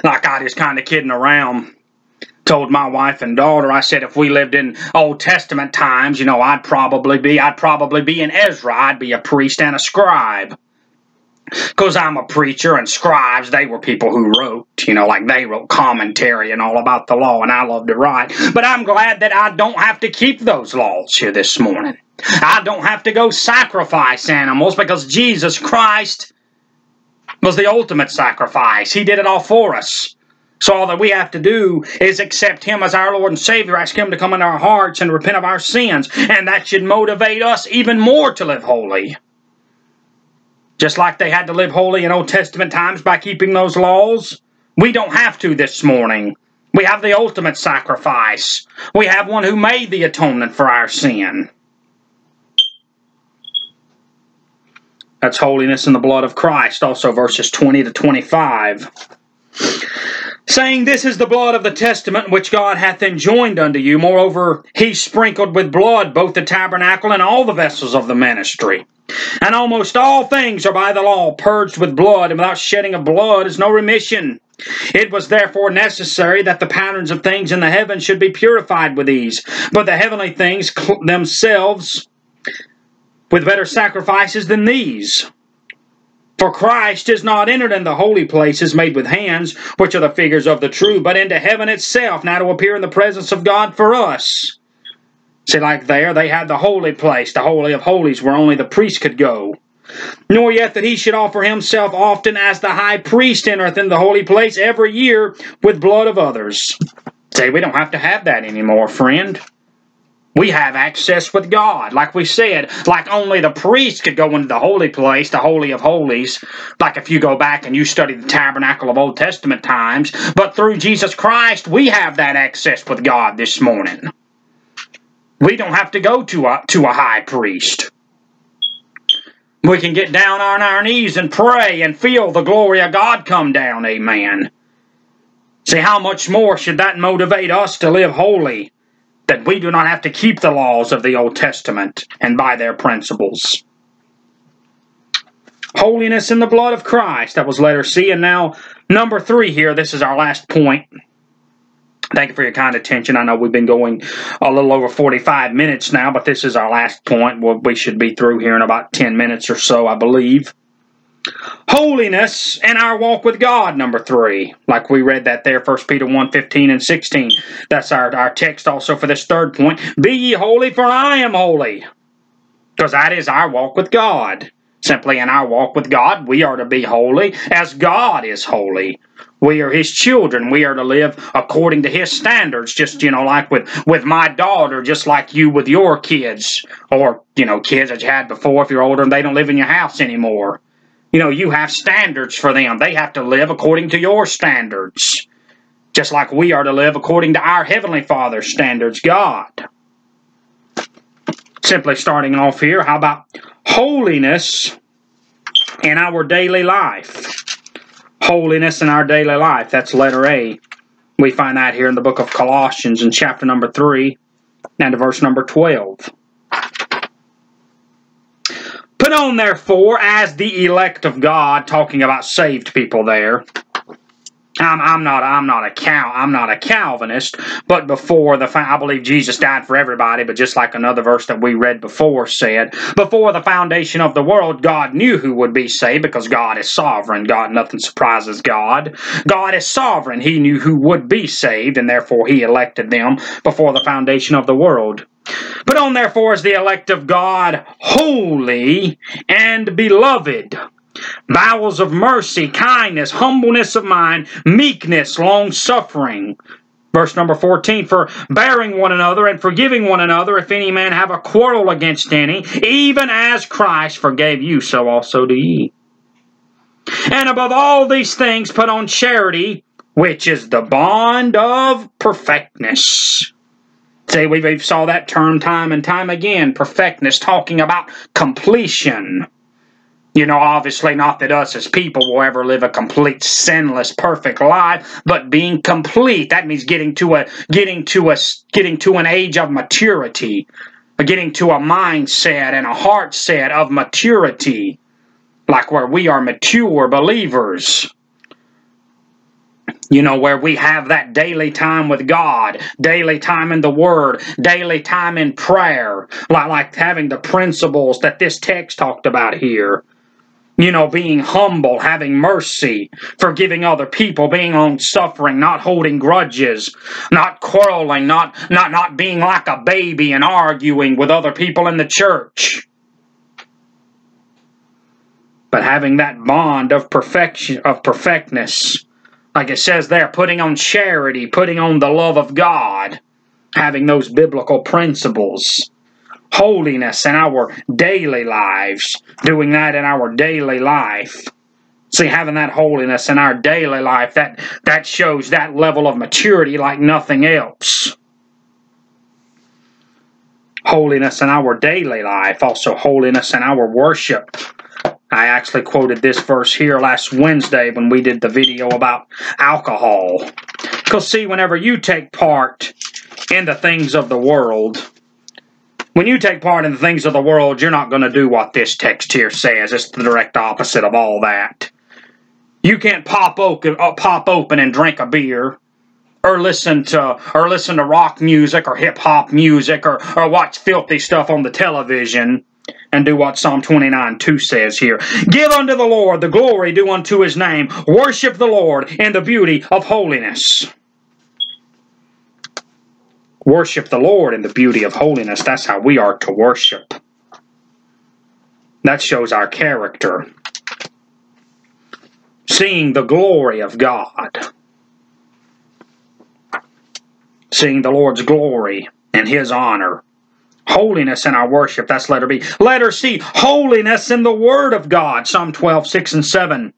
Like I just kind of kidding around told my wife and daughter, I said if we lived in Old Testament times, you know, I'd probably be I'd probably be in Ezra. I'd be a priest and a scribe because I'm a preacher and scribes, they were people who wrote, you know, like they wrote commentary and all about the law, and I love to write. But I'm glad that I don't have to keep those laws here this morning. I don't have to go sacrifice animals because Jesus Christ was the ultimate sacrifice. He did it all for us. So all that we have to do is accept Him as our Lord and Savior, ask Him to come into our hearts and repent of our sins, and that should motivate us even more to live holy. Just like they had to live holy in Old Testament times by keeping those laws, we don't have to this morning. We have the ultimate sacrifice. We have one who made the atonement for our sin. That's holiness in the blood of Christ, also verses 20 to 25 saying, This is the blood of the testament which God hath enjoined unto you. Moreover, he sprinkled with blood both the tabernacle and all the vessels of the ministry. And almost all things are by the law purged with blood, and without shedding of blood is no remission. It was therefore necessary that the patterns of things in the heavens should be purified with these, but the heavenly things themselves with better sacrifices than these. For Christ is not entered in the holy places made with hands, which are the figures of the true, but into heaven itself, now to appear in the presence of God for us. See, like there, they had the holy place, the holy of holies, where only the priest could go. Nor yet that he should offer himself often as the high priest entereth in the holy place every year with blood of others. Say, we don't have to have that anymore, friend. We have access with God. Like we said, like only the priest could go into the holy place, the Holy of Holies. Like if you go back and you study the tabernacle of Old Testament times. But through Jesus Christ, we have that access with God this morning. We don't have to go to a, to a high priest. We can get down on our knees and pray and feel the glory of God come down. Amen. See, how much more should that motivate us to live holy? That we do not have to keep the laws of the Old Testament and by their principles. Holiness in the blood of Christ. That was letter C. And now, number three here. This is our last point. Thank you for your kind attention. I know we've been going a little over 45 minutes now, but this is our last point. we should be through here in about 10 minutes or so, I believe. Holiness and our walk with God, number three. Like we read that there, 1 Peter 1, 15 and 16. That's our, our text also for this third point. Be ye holy, for I am holy. Because that is our walk with God. Simply in our walk with God, we are to be holy as God is holy. We are his children. We are to live according to his standards. Just, you know, like with, with my daughter, just like you with your kids. Or, you know, kids that you had before if you're older and they don't live in your house anymore. You know, you have standards for them. They have to live according to your standards. Just like we are to live according to our Heavenly Father's standards, God. Simply starting off here, how about holiness in our daily life? Holiness in our daily life. That's letter A. We find that here in the book of Colossians in chapter number 3 and verse number 12. Put on, therefore, as the elect of God, talking about saved people there. I'm, I'm not I'm not a cow I'm not a Calvinist, but before the I believe Jesus died for everybody. But just like another verse that we read before said, before the foundation of the world, God knew who would be saved because God is sovereign. God nothing surprises God. God is sovereign. He knew who would be saved, and therefore He elected them before the foundation of the world. Put on therefore as the elect of God, holy and beloved. Bowels of mercy, kindness, humbleness of mind, meekness, long suffering, Verse number 14, for bearing one another and forgiving one another, if any man have a quarrel against any, even as Christ forgave you, so also do ye. And above all these things, put on charity, which is the bond of perfectness. See, we, we saw that term time and time again, perfectness, talking about completion. You know, obviously not that us as people will ever live a complete, sinless, perfect life, but being complete, that means getting to a getting to a getting to an age of maturity, getting to a mindset and a heart set of maturity, like where we are mature believers. You know, where we have that daily time with God, daily time in the Word, daily time in prayer, like, like having the principles that this text talked about here you know, being humble, having mercy, forgiving other people, being long suffering, not holding grudges, not quarreling, not not not being like a baby and arguing with other people in the church. But having that bond of perfection of perfectness, like it says there, putting on charity, putting on the love of God, having those biblical principles holiness in our daily lives, doing that in our daily life. See, having that holiness in our daily life, that, that shows that level of maturity like nothing else. Holiness in our daily life, also holiness in our worship. I actually quoted this verse here last Wednesday when we did the video about alcohol. Because, see, whenever you take part in the things of the world, when you take part in the things of the world, you're not going to do what this text here says. It's the direct opposite of all that. You can't pop open, uh, pop open and drink a beer, or listen to, or listen to rock music or hip hop music, or or watch filthy stuff on the television, and do what Psalm 29 2 says here. Give unto the Lord the glory due unto his name. Worship the Lord in the beauty of holiness worship the Lord in the beauty of holiness. That's how we are to worship. That shows our character. Seeing the glory of God. Seeing the Lord's glory and His honor. Holiness in our worship. That's letter B. Letter C. Holiness in the Word of God. Psalm 12, 6 and 7.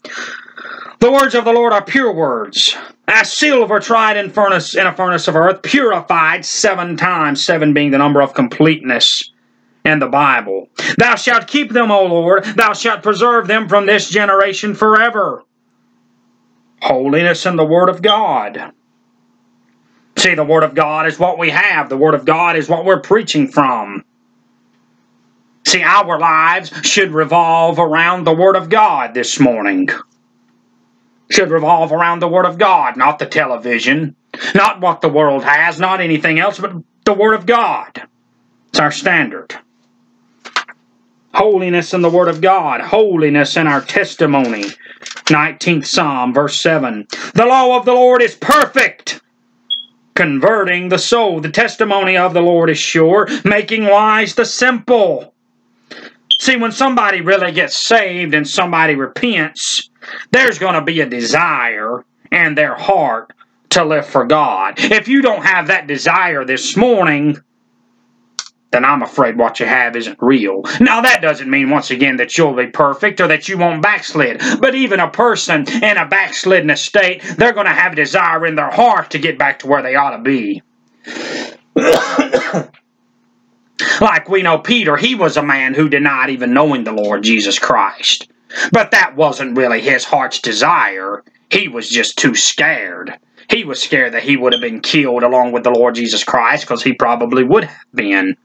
The words of the Lord are pure words, as silver tried in furnace in a furnace of earth, purified seven times, seven being the number of completeness in the Bible. Thou shalt keep them, O Lord, thou shalt preserve them from this generation forever. Holiness in the Word of God. See, the Word of God is what we have. The Word of God is what we're preaching from. See, our lives should revolve around the Word of God this morning should revolve around the Word of God, not the television, not what the world has, not anything else, but the Word of God. It's our standard. Holiness in the Word of God, holiness in our testimony. 19th Psalm, verse 7. The law of the Lord is perfect, converting the soul. The testimony of the Lord is sure, making wise the simple. See, when somebody really gets saved and somebody repents, there's going to be a desire in their heart to live for God. If you don't have that desire this morning, then I'm afraid what you have isn't real. Now, that doesn't mean, once again, that you'll be perfect or that you won't backslid. But even a person in a backslidden state, they're going to have a desire in their heart to get back to where they ought to be. like we know Peter, he was a man who denied even knowing the Lord Jesus Christ. But that wasn't really his heart's desire. He was just too scared. He was scared that he would have been killed along with the Lord Jesus Christ, because he probably would have been.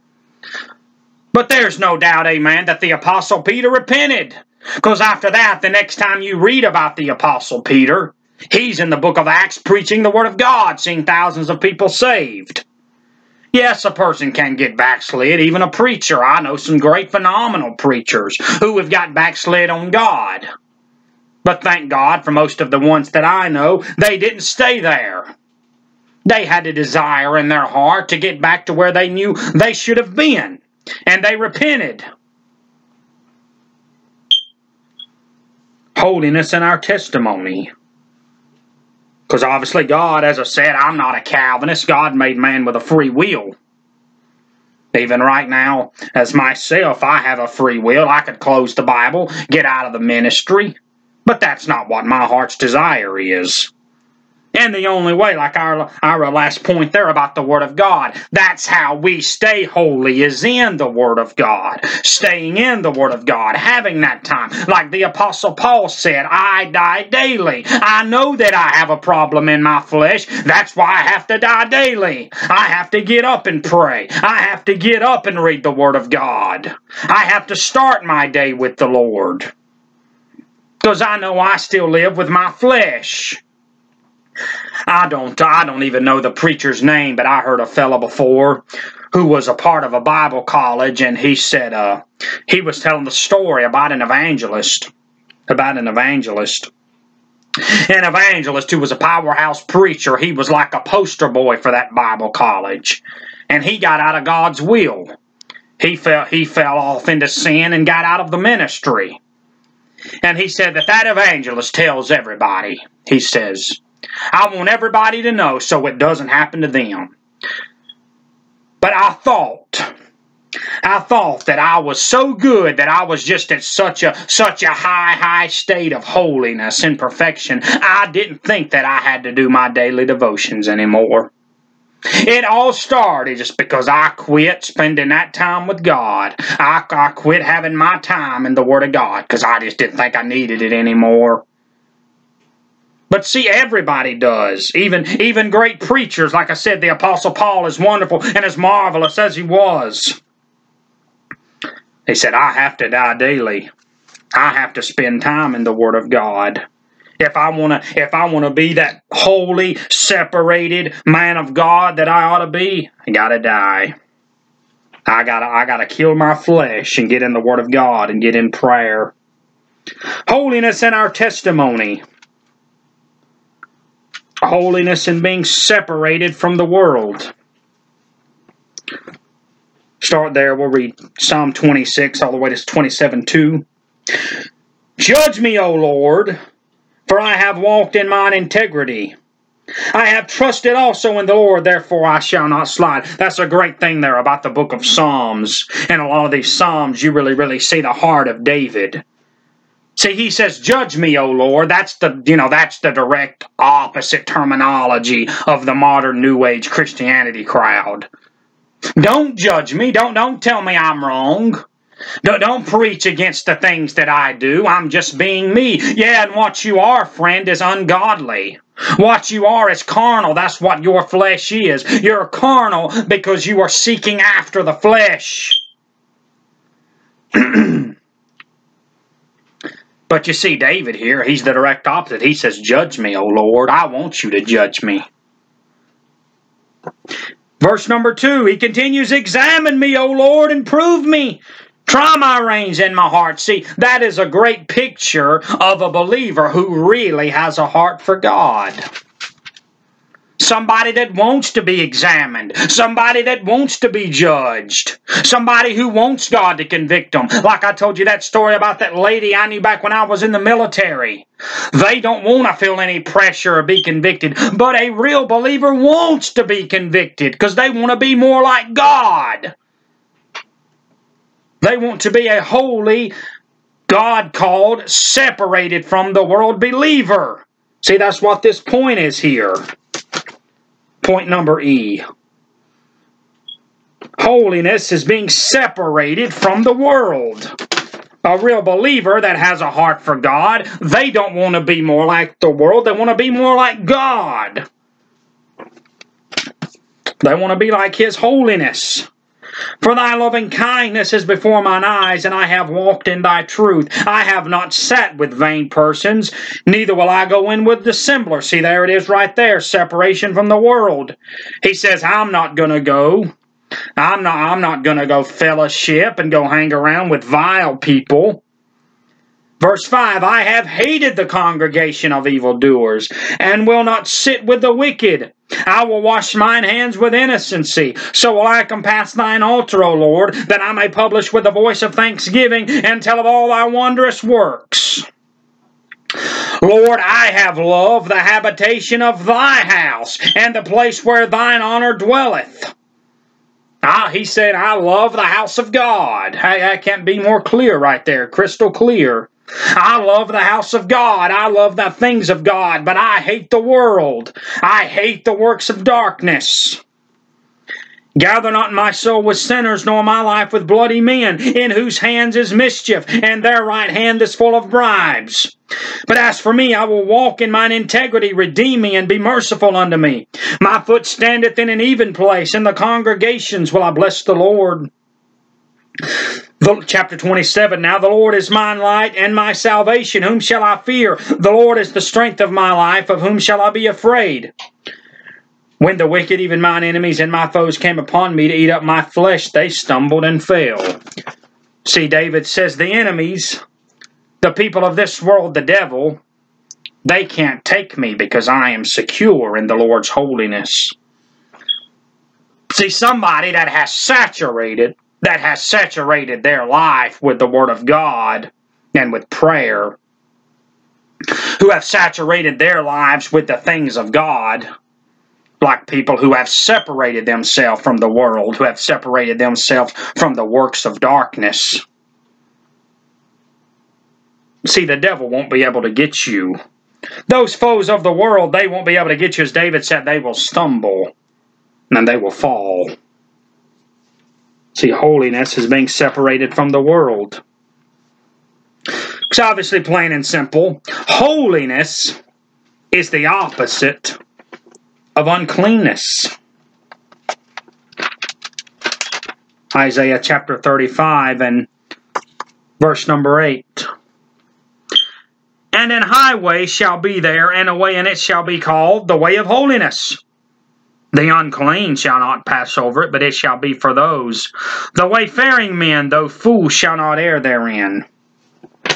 But there's no doubt, amen, that the Apostle Peter repented. Because after that, the next time you read about the Apostle Peter, he's in the book of Acts preaching the Word of God, seeing thousands of people saved. Yes, a person can get backslid, even a preacher. I know some great phenomenal preachers who have got backslid on God. But thank God for most of the ones that I know, they didn't stay there. They had a desire in their heart to get back to where they knew they should have been, and they repented. Holiness in our testimony. Because obviously, God, as I said, I'm not a Calvinist. God made man with a free will. Even right now, as myself, I have a free will. I could close the Bible, get out of the ministry. But that's not what my heart's desire is. And the only way, like our, our last point there about the Word of God, that's how we stay holy is in the Word of God. Staying in the Word of God, having that time. Like the Apostle Paul said, I die daily. I know that I have a problem in my flesh. That's why I have to die daily. I have to get up and pray. I have to get up and read the Word of God. I have to start my day with the Lord. Because I know I still live with my flesh. I don't I don't even know the preacher's name, but I heard a fellow before who was a part of a Bible college and he said uh he was telling the story about an evangelist about an evangelist. An evangelist who was a powerhouse preacher. He was like a poster boy for that bible college. And he got out of god's will. He fell he fell off into sin and got out of the ministry. And he said that that evangelist tells everybody he says I want everybody to know so it doesn't happen to them. But I thought, I thought that I was so good that I was just at such a such a high, high state of holiness and perfection. I didn't think that I had to do my daily devotions anymore. It all started just because I quit spending that time with God. I, I quit having my time in the Word of God because I just didn't think I needed it anymore. But see, everybody does. Even even great preachers, like I said, the Apostle Paul is wonderful and as marvelous as he was. He said, I have to die daily. I have to spend time in the Word of God. If I wanna if I wanna be that holy, separated man of God that I ought to be, I gotta die. I gotta I gotta kill my flesh and get in the Word of God and get in prayer. Holiness in our testimony holiness and being separated from the world. Start there. We'll read Psalm 26 all the way to 27 2. Judge me, O Lord, for I have walked in mine integrity. I have trusted also in the Lord, therefore I shall not slide. That's a great thing there about the book of Psalms. And a lot of these Psalms, you really, really see the heart of David. See, he says, "Judge me, O Lord." That's the you know that's the direct opposite terminology of the modern New Age Christianity crowd. Don't judge me. Don't don't tell me I'm wrong. Don't, don't preach against the things that I do. I'm just being me. Yeah, and what you are, friend, is ungodly. What you are is carnal. That's what your flesh is. You're carnal because you are seeking after the flesh. But you see, David here, he's the direct opposite. He says, Judge me, O Lord. I want you to judge me. Verse number two, he continues, Examine me, O Lord, and prove me. Try my reins and my heart. See, that is a great picture of a believer who really has a heart for God. Somebody that wants to be examined. Somebody that wants to be judged. Somebody who wants God to convict them. Like I told you that story about that lady I knew back when I was in the military. They don't want to feel any pressure or be convicted. But a real believer wants to be convicted because they want to be more like God. They want to be a holy, God called, separated from the world believer. See, that's what this point is here. Point number E. Holiness is being separated from the world. A real believer that has a heart for God, they don't want to be more like the world. They want to be more like God. They want to be like His holiness. For thy loving kindness is before mine eyes, and I have walked in thy truth. I have not sat with vain persons, neither will I go in with dissemblers. See, there it is right there, separation from the world. He says, I'm not going to go. I'm not, I'm not going to go fellowship and go hang around with vile people. Verse 5 I have hated the congregation of evildoers, and will not sit with the wicked. I will wash mine hands with innocency. So will I compass thine altar, O Lord, that I may publish with the voice of thanksgiving and tell of all thy wondrous works. Lord, I have loved the habitation of thy house, and the place where thine honor dwelleth. Ah, he said, I love the house of God. I, I can't be more clear right there, crystal clear. I love the house of God. I love the things of God, but I hate the world. I hate the works of darkness. Gather not my soul with sinners, nor my life with bloody men, in whose hands is mischief, and their right hand is full of bribes. But as for me, I will walk in mine integrity, redeem me, and be merciful unto me. My foot standeth in an even place, in the congregations will I bless the Lord. Chapter 27 Now the Lord is mine light and my salvation. Whom shall I fear? The Lord is the strength of my life. Of whom shall I be afraid? When the wicked, even mine enemies and my foes, came upon me to eat up my flesh, they stumbled and fell. See, David says the enemies, the people of this world, the devil, they can't take me because I am secure in the Lord's holiness. See, somebody that has saturated, that has saturated their life with the Word of God and with prayer, who have saturated their lives with the things of God, like people who have separated themselves from the world, who have separated themselves from the works of darkness. See, the devil won't be able to get you. Those foes of the world, they won't be able to get you. As David said, they will stumble and they will fall. See, holiness is being separated from the world. It's obviously plain and simple. Holiness is the opposite of uncleanness. Isaiah chapter 35 and verse number 8. And an highway shall be there, and a way in it shall be called the way of holiness. The unclean shall not pass over it, but it shall be for those. The wayfaring men, though fools, shall not err therein.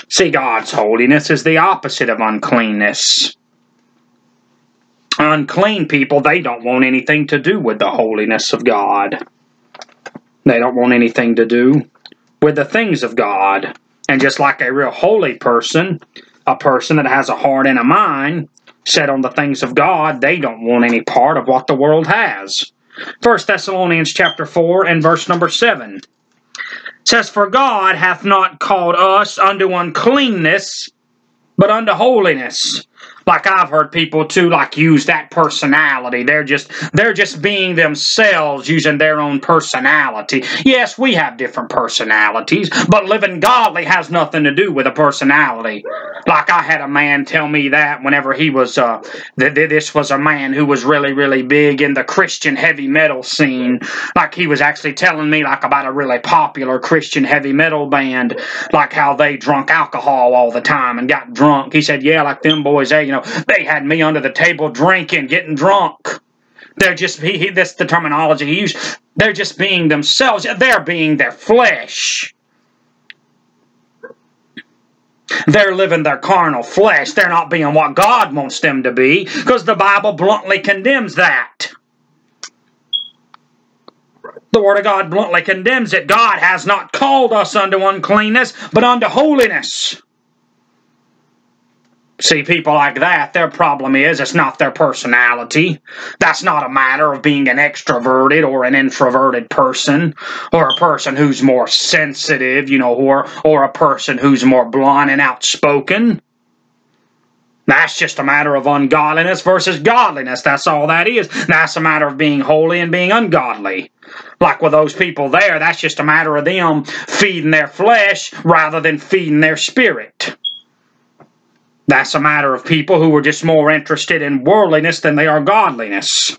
See, God's holiness is the opposite of uncleanness unclean people, they don't want anything to do with the holiness of God. They don't want anything to do with the things of God. And just like a real holy person, a person that has a heart and a mind set on the things of God, they don't want any part of what the world has. 1 Thessalonians chapter 4 and verse number 7 says, For God hath not called us unto uncleanness, but unto holiness like I've heard people too like use that personality. They're just they're just being themselves using their own personality. Yes, we have different personalities, but living godly has nothing to do with a personality. Like I had a man tell me that whenever he was uh th- th- this was a man who was really really big in the Christian heavy metal scene. Like he was actually telling me like about a really popular Christian heavy metal band, like how they drunk alcohol all the time and got drunk. He said, "Yeah, like them boys, they you know know, they had me under the table drinking, getting drunk. They're just, he, he, that's the terminology he used. They're just being themselves. They're being their flesh. They're living their carnal flesh. They're not being what God wants them to be because the Bible bluntly condemns that. The Word of God bluntly condemns it. God has not called us unto uncleanness, but unto holiness. See, people like that, their problem is it's not their personality. That's not a matter of being an extroverted or an introverted person, or a person who's more sensitive, you know, or, or a person who's more blunt and outspoken. That's just a matter of ungodliness versus godliness. That's all that is. That's a matter of being holy and being ungodly. Like with those people there, that's just a matter of them feeding their flesh rather than feeding their spirit. That's a matter of people who are just more interested in worldliness than they are godliness.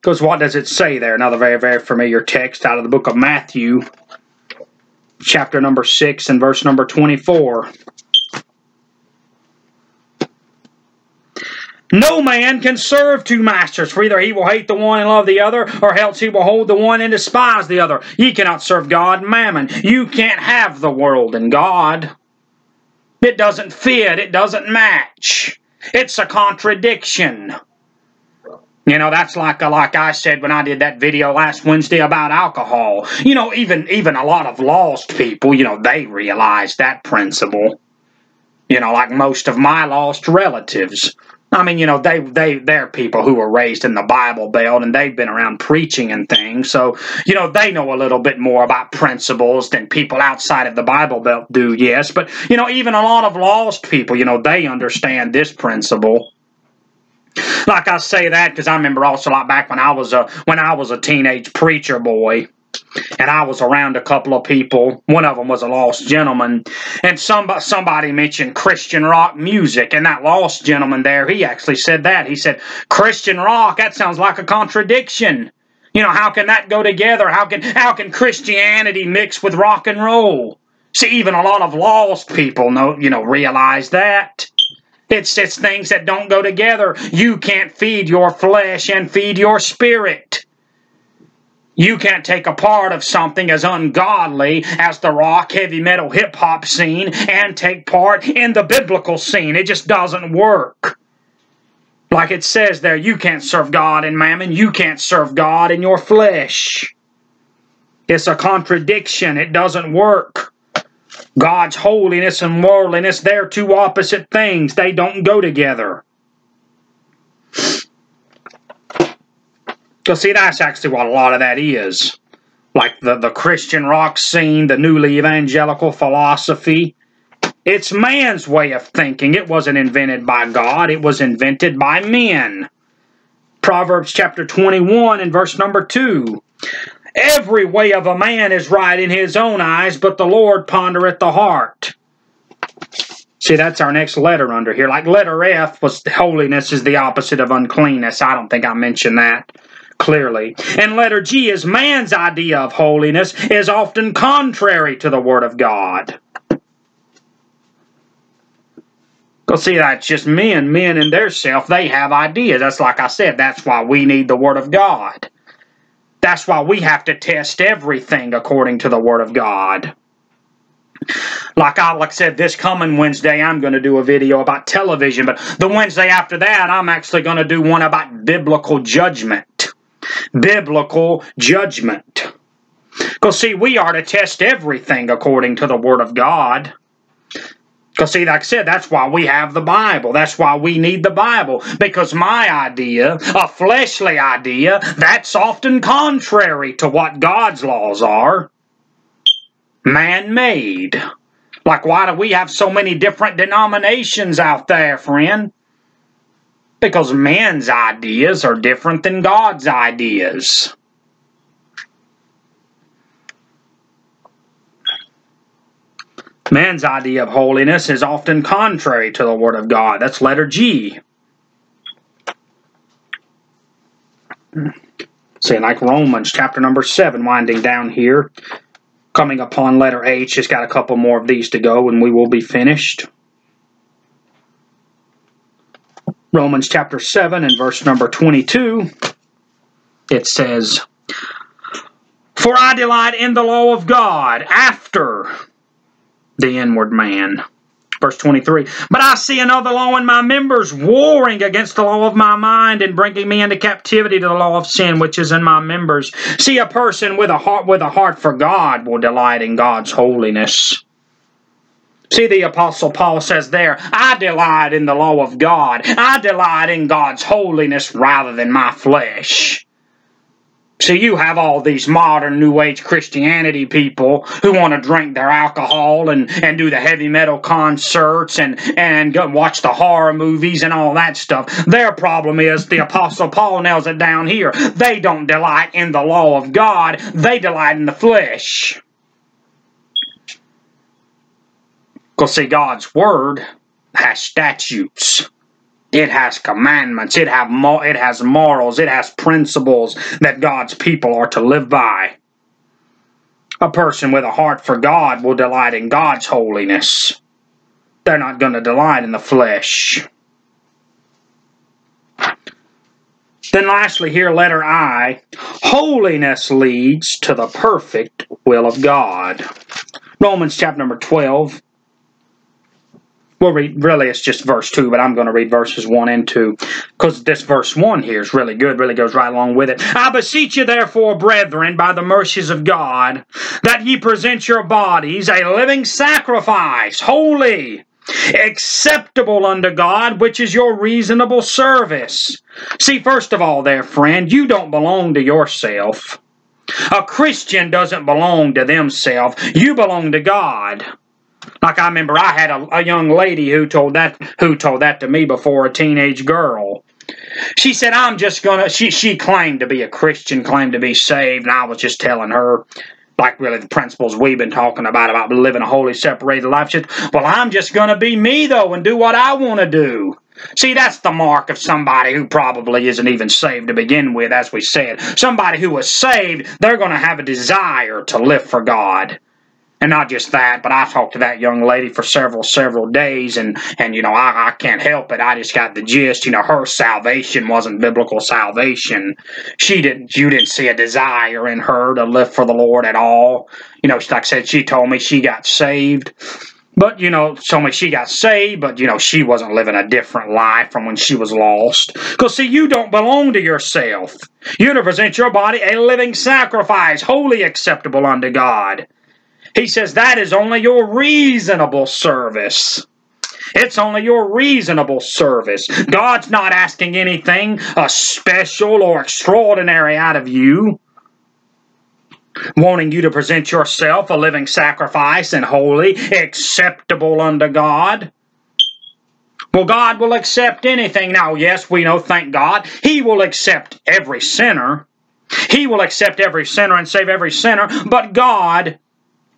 Because what does it say there? Another very, very familiar text out of the book of Matthew, chapter number 6 and verse number 24. No man can serve two masters, for either he will hate the one and love the other, or else he will hold the one and despise the other. Ye cannot serve God and mammon. You can't have the world and God. It doesn't fit, it doesn't match. It's a contradiction. You know, that's like uh, like I said when I did that video last Wednesday about alcohol. You know, even even a lot of lost people, you know, they realize that principle. You know, like most of my lost relatives. I mean, you know, they they they're people who were raised in the Bible Belt and they've been around preaching and things. So, you know, they know a little bit more about principles than people outside of the Bible Belt do, yes. But, you know, even a lot of lost people, you know, they understand this principle. Like I say that because I remember also like back when I was a when I was a teenage preacher boy and I was around a couple of people. One of them was a lost gentleman, and somebody somebody mentioned Christian rock music, and that lost gentleman there, he actually said that. He said Christian rock. That sounds like a contradiction. You know, how can that go together? How can how can Christianity mix with rock and roll? See, even a lot of lost people know, you know, realize that. It's it's things that don't go together. You can't feed your flesh and feed your spirit. You can't take a part of something as ungodly as the rock, heavy metal, hip hop scene and take part in the biblical scene. It just doesn't work. Like it says there, you can't serve God in mammon, you can't serve God in your flesh. It's a contradiction, it doesn't work. God's holiness and worldliness, they're two opposite things. They don't go together. Because, see, that's actually what a lot of that is. Like the, the Christian rock scene, the newly evangelical philosophy. It's man's way of thinking. It wasn't invented by God, it was invented by men. Proverbs chapter 21 and verse number 2. Every way of a man is right in his own eyes, but the Lord pondereth the heart. See, that's our next letter under here. Like letter F was holiness is the opposite of uncleanness. I don't think I mentioned that clearly. And letter G is man's idea of holiness is often contrary to the Word of God. Go see, that's just men. Men in their self, they have ideas. That's like I said, that's why we need the Word of God. That's why we have to test everything according to the Word of God. Like I like said, this coming Wednesday, I'm going to do a video about television, but the Wednesday after that, I'm actually going to do one about biblical judgment. Biblical judgment. Because, see, we are to test everything according to the Word of God. Because, see, like I said, that's why we have the Bible. That's why we need the Bible. Because my idea, a fleshly idea, that's often contrary to what God's laws are. Man made. Like, why do we have so many different denominations out there, friend? Because man's ideas are different than God's ideas. Man's idea of holiness is often contrary to the Word of God. That's letter G. See, like Romans chapter number 7, winding down here, coming upon letter H, it's got a couple more of these to go and we will be finished. Romans chapter 7 and verse number 22, it says, For I delight in the law of God after the inward man. Verse 23, But I see another law in my members, warring against the law of my mind and bringing me into captivity to the law of sin which is in my members. See, a person with a heart, with a heart for God will delight in God's holiness. See, the Apostle Paul says there, I delight in the law of God. I delight in God's holiness rather than my flesh. See, you have all these modern New Age Christianity people who want to drink their alcohol and, and do the heavy metal concerts and, and go watch the horror movies and all that stuff. Their problem is, the Apostle Paul nails it down here, they don't delight in the law of God, they delight in the flesh. Because see, God's Word has statutes. It has commandments. It have it has morals. It has principles that God's people are to live by. A person with a heart for God will delight in God's holiness. They're not going to delight in the flesh. Then lastly here, letter I, holiness leads to the perfect will of God. Romans chapter number 12 We'll read, really, it's just verse 2, but I'm going to read verses 1 and 2 because this verse 1 here is really good, really goes right along with it. I beseech you, therefore, brethren, by the mercies of God, that ye present your bodies a living sacrifice, holy, acceptable unto God, which is your reasonable service. See, first of all, there, friend, you don't belong to yourself. A Christian doesn't belong to themselves. You belong to God. Like I remember I had a, a young lady who told that who told that to me before a teenage girl. She said, I'm just gonna she she claimed to be a Christian, claimed to be saved, and I was just telling her like really the principles we've been talking about about living a holy separated life. She said, well, I'm just gonna be me though and do what I want to do. See, that's the mark of somebody who probably isn't even saved to begin with, as we said. Somebody who was saved, they're going to have a desire to live for God. And not just that, but I talked to that young lady for several, several days, and, and you know, I, I can't help it. I just got the gist. You know, her salvation wasn't biblical salvation. She didn't, you didn't see a desire in her to live for the Lord at all. You know, like I said, she told me she got saved. But, you know, told me she got saved, but, you know, she wasn't living a different life from when she was lost. Because, see, you don't belong to yourself. You to present your body a living sacrifice, holy acceptable unto God. He says that is only your reasonable service. It's only your reasonable service. God's not asking anything uh, special or extraordinary out of you. Wanting you to present yourself a living sacrifice and holy, acceptable unto God. Well, God will accept anything. Now, yes, we know, thank God, He will accept every sinner. He will accept every sinner and save every sinner, but God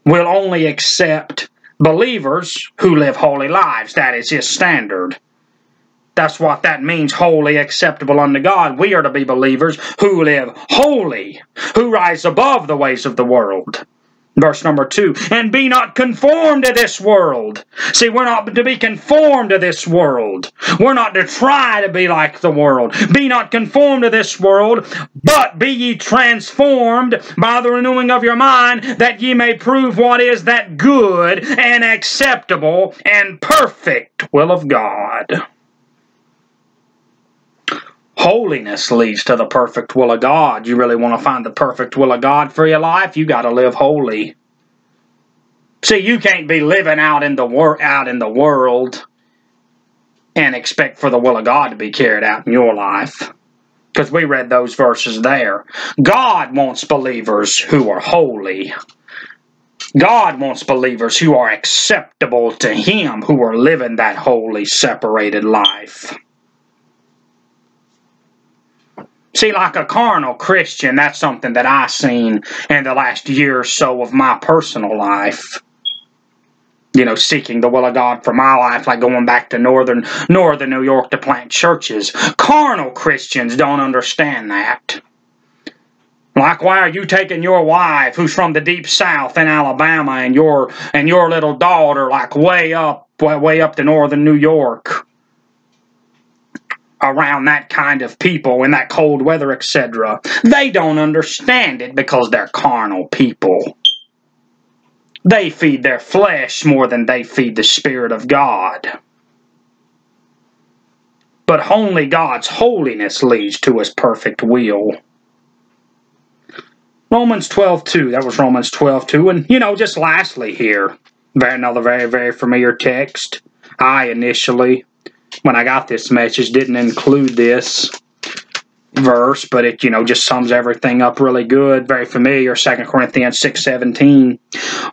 will only accept believers who live holy lives. That is his standard. That's what that means, holy, acceptable unto God. We are to be believers who live holy, who rise above the ways of the world. Verse number two, and be not conformed to this world. See, we're not to be conformed to this world. We're not to try to be like the world. Be not conformed to this world, but be ye transformed by the renewing of your mind, that ye may prove what is that good and acceptable and perfect will of God. Holiness leads to the perfect will of God. You really want to find the perfect will of God for your life, you got to live holy. See, you can't be living out in the wor- out in the world and expect for the will of God to be carried out in your life. Because we read those verses there. God wants believers who are holy. God wants believers who are acceptable to Him, who are living that holy, separated life. See, like a carnal Christian, that's something that I've seen in the last year or so of my personal life. You know, seeking the will of God for my life, like going back to northern northern New York to plant churches. Carnal Christians don't understand that. Like, why are you taking your wife, who's from the deep south in Alabama, and your and your little daughter, like way up, way, way up to northern New York? Around that kind of people in that cold weather, etc. They don't understand it because they're carnal people. They feed their flesh more than they feed the Spirit of God. But only God's holiness leads to His perfect will. Romans 12 2. That was Romans 12 2. And, you know, just lastly here, another very, very familiar text. I initially when I got this message didn't include this verse, but it, you know, just sums everything up really good, very familiar, 2 Corinthians 6.17.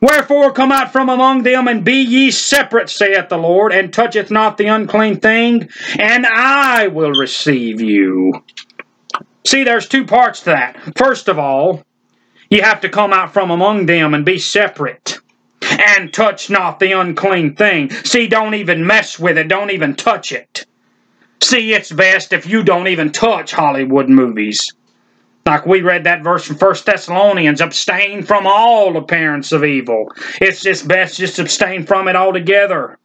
Wherefore come out from among them, and be ye separate, saith the Lord, and toucheth not the unclean thing, and I will receive you. See, there's two parts to that. First of all, you have to come out from among them and be separate and touch not the unclean thing. See, don't even mess with it. Don't even touch it. See, it's best if you don't even touch Hollywood movies. Like we read that verse from First Thessalonians, abstain from all appearance of evil. It's just best just abstain from it altogether.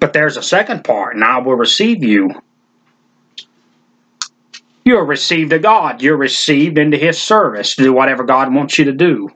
But there's a second part, and I will receive you. You're received of God. You're received into His service to do whatever God wants you to do.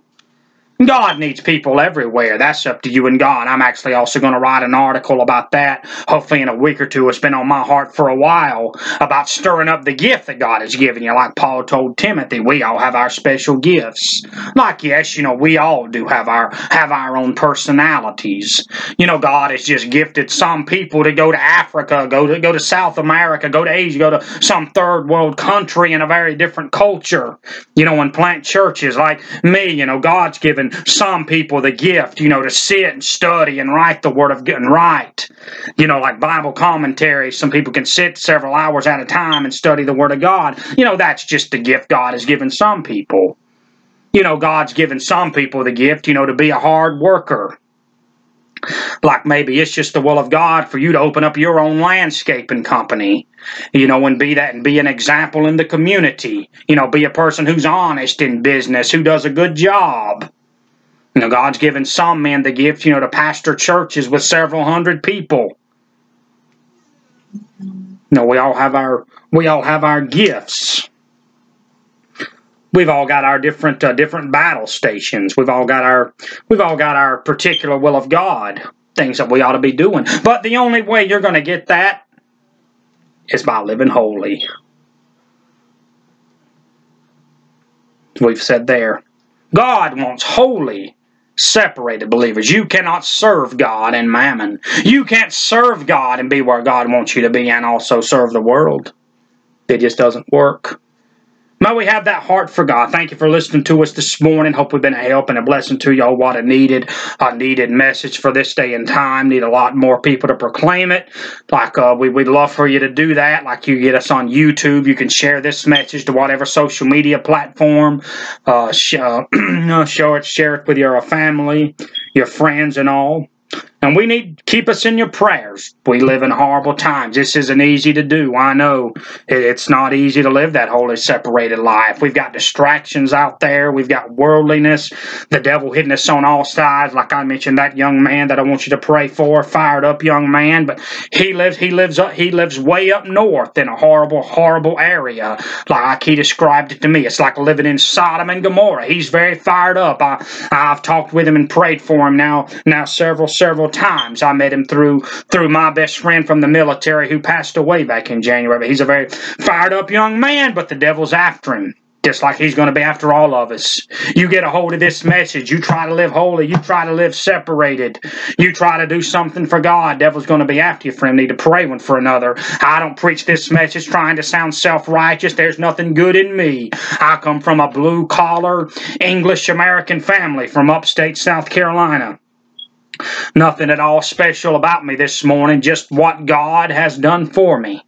God needs people everywhere. That's up to you and God. I'm actually also going to write an article about that, hopefully in a week or two. It's been on my heart for a while about stirring up the gift that God has given you. Like Paul told Timothy, we all have our special gifts. Like, yes, you know, we all do have our have our own personalities. You know, God has just gifted some people to go to Africa, go to go to South America, go to Asia, go to some third world country in a very different culture. You know, and plant churches like me, you know, God's given given some people the gift, you know, to sit and study and write the Word of God and write. You know, like Bible commentaries. Some people can sit several hours at a time and study the Word of God. You know, that's just the gift God has given some people. You know, God's given some people the gift, you know, to be a hard worker. Like maybe it's just the will of God for you to open up your own landscaping company, you know, and be that and be an example in the community. You know, be a person who's honest in business, who does a good job. You know, God's given some men the gift, you know, to pastor churches with several hundred people. You know, we all have our we all have our gifts. We've all got our different uh, different battle stations. We've all got our we've all got our particular will of God, things that we ought to be doing. But the only way you're going to get that is by living holy. We've said there. God wants holy separated believers. You cannot serve God and mammon. You can't serve God and be where God wants you to be and also serve the world. It just doesn't work. May we have that heart for God. Thank you for listening to us this morning. Hope we've been a help and a blessing to y'all. What a needed, a needed message for this day and time. Need a lot more people to proclaim it. Like uh, we, we'd love for you to do that. Like you get us on YouTube, you can share this message to whatever social media platform. Uh, sh uh, show it, share it with your family, your friends, and all. And we need keep us in your prayers. We live in horrible times. This isn't easy to do. I know it's not easy to live that holy separated life. We've got distractions out there. We've got worldliness. The devil hitting us on all sides. Like I mentioned, that young man that I want you to pray for, fired up young man, but he lives he lives up he lives way up north in a horrible horrible area. Like he described it to me. It's like living in Sodom and Gomorrah. He's very fired up. I I've talked with him and prayed for him now now several several times. I met him through through my best friend from the military who passed away back in January. But he's a very fired up young man, but the devil's after him just like he's going to be after all of us. You get a hold of this message. You try to live holy. You try to live separated. You try to do something for God. Devil's going to be after you, friend. Need to pray one for another. I don't preach this message trying to sound self-righteous. There's nothing good in me. I come from a blue-collar English-American family from upstate South Carolina. Nothing at all special about me this morning, just what God has done for me.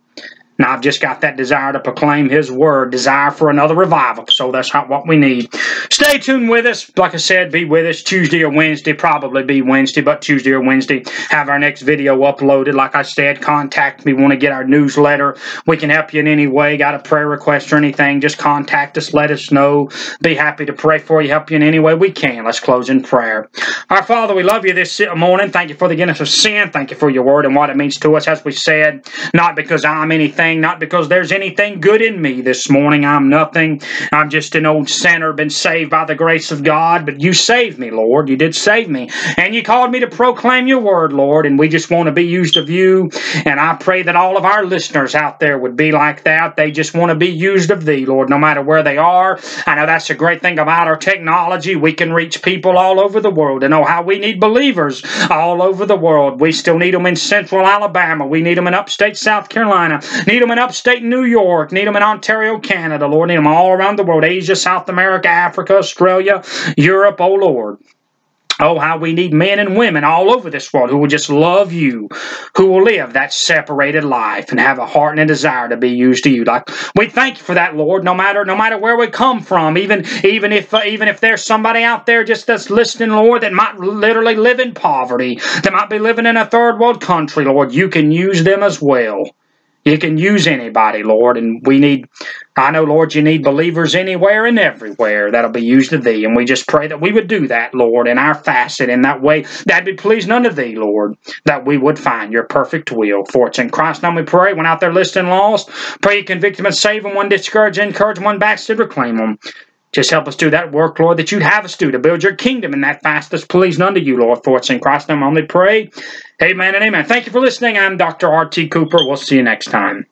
Now I've just got that desire to proclaim His word, desire for another revival. So that's not what we need. Stay tuned with us. Like I said, be with us Tuesday or Wednesday. Probably be Wednesday, but Tuesday or Wednesday. Have our next video uploaded. Like I said, contact me. Want to get our newsletter? We can help you in any way. Got a prayer request or anything? Just contact us. Let us know. Be happy to pray for you. Help you in any way we can. Let's close in prayer. Our Father, we love you this morning. Thank you for the forgiveness of sin. Thank you for your word and what it means to us. As we said, not because I'm anything anything, not because there's anything good in me this morning. I'm nothing. I'm just an old sinner, been saved by the grace of God. But you saved me, Lord. You did save me. And you called me to proclaim your word, Lord. And we just want to be used of you. And I pray that all of our listeners out there would be like that. They just want to be used of thee, Lord, no matter where they are. I know that's a great thing about our technology. We can reach people all over the world and know how we need believers all over the world. We still need them in central Alabama. We need them in upstate South Carolina. Need Need them in upstate New York. Need them in Ontario, Canada, Lord. Need them all around the world. Asia, South America, Africa, Australia, Europe, oh Lord. Oh, how we need men and women all over this world who will just love you, who will live that separated life and have a heart and a desire to be used to you. Like we thank you for that, Lord. No matter no matter where we come from, even even if uh, even if there's somebody out there just that's listening, Lord, that might literally live in poverty, that might be living in a third world country, Lord, you can use them as well. You can use anybody, Lord, and we need, I know, Lord, you need believers anywhere and everywhere that'll be used of Thee, and we just pray that we would do that, Lord, in our facet, in that way that'd be pleasing unto Thee, Lord, that we would find Your perfect will. For it's in Christ's name we pray. When out there listening lost, pray You convict them and save them, one discourage, encourage, one backslid, reclaim them. Just help us do that work, Lord, that you'd have us do to build your kingdom in that fastest pleasing unto you, Lord. For it's in Christ's name only pray. Amen and amen. Thank you for listening. I'm Dr. R.T. Cooper. We'll see you next time.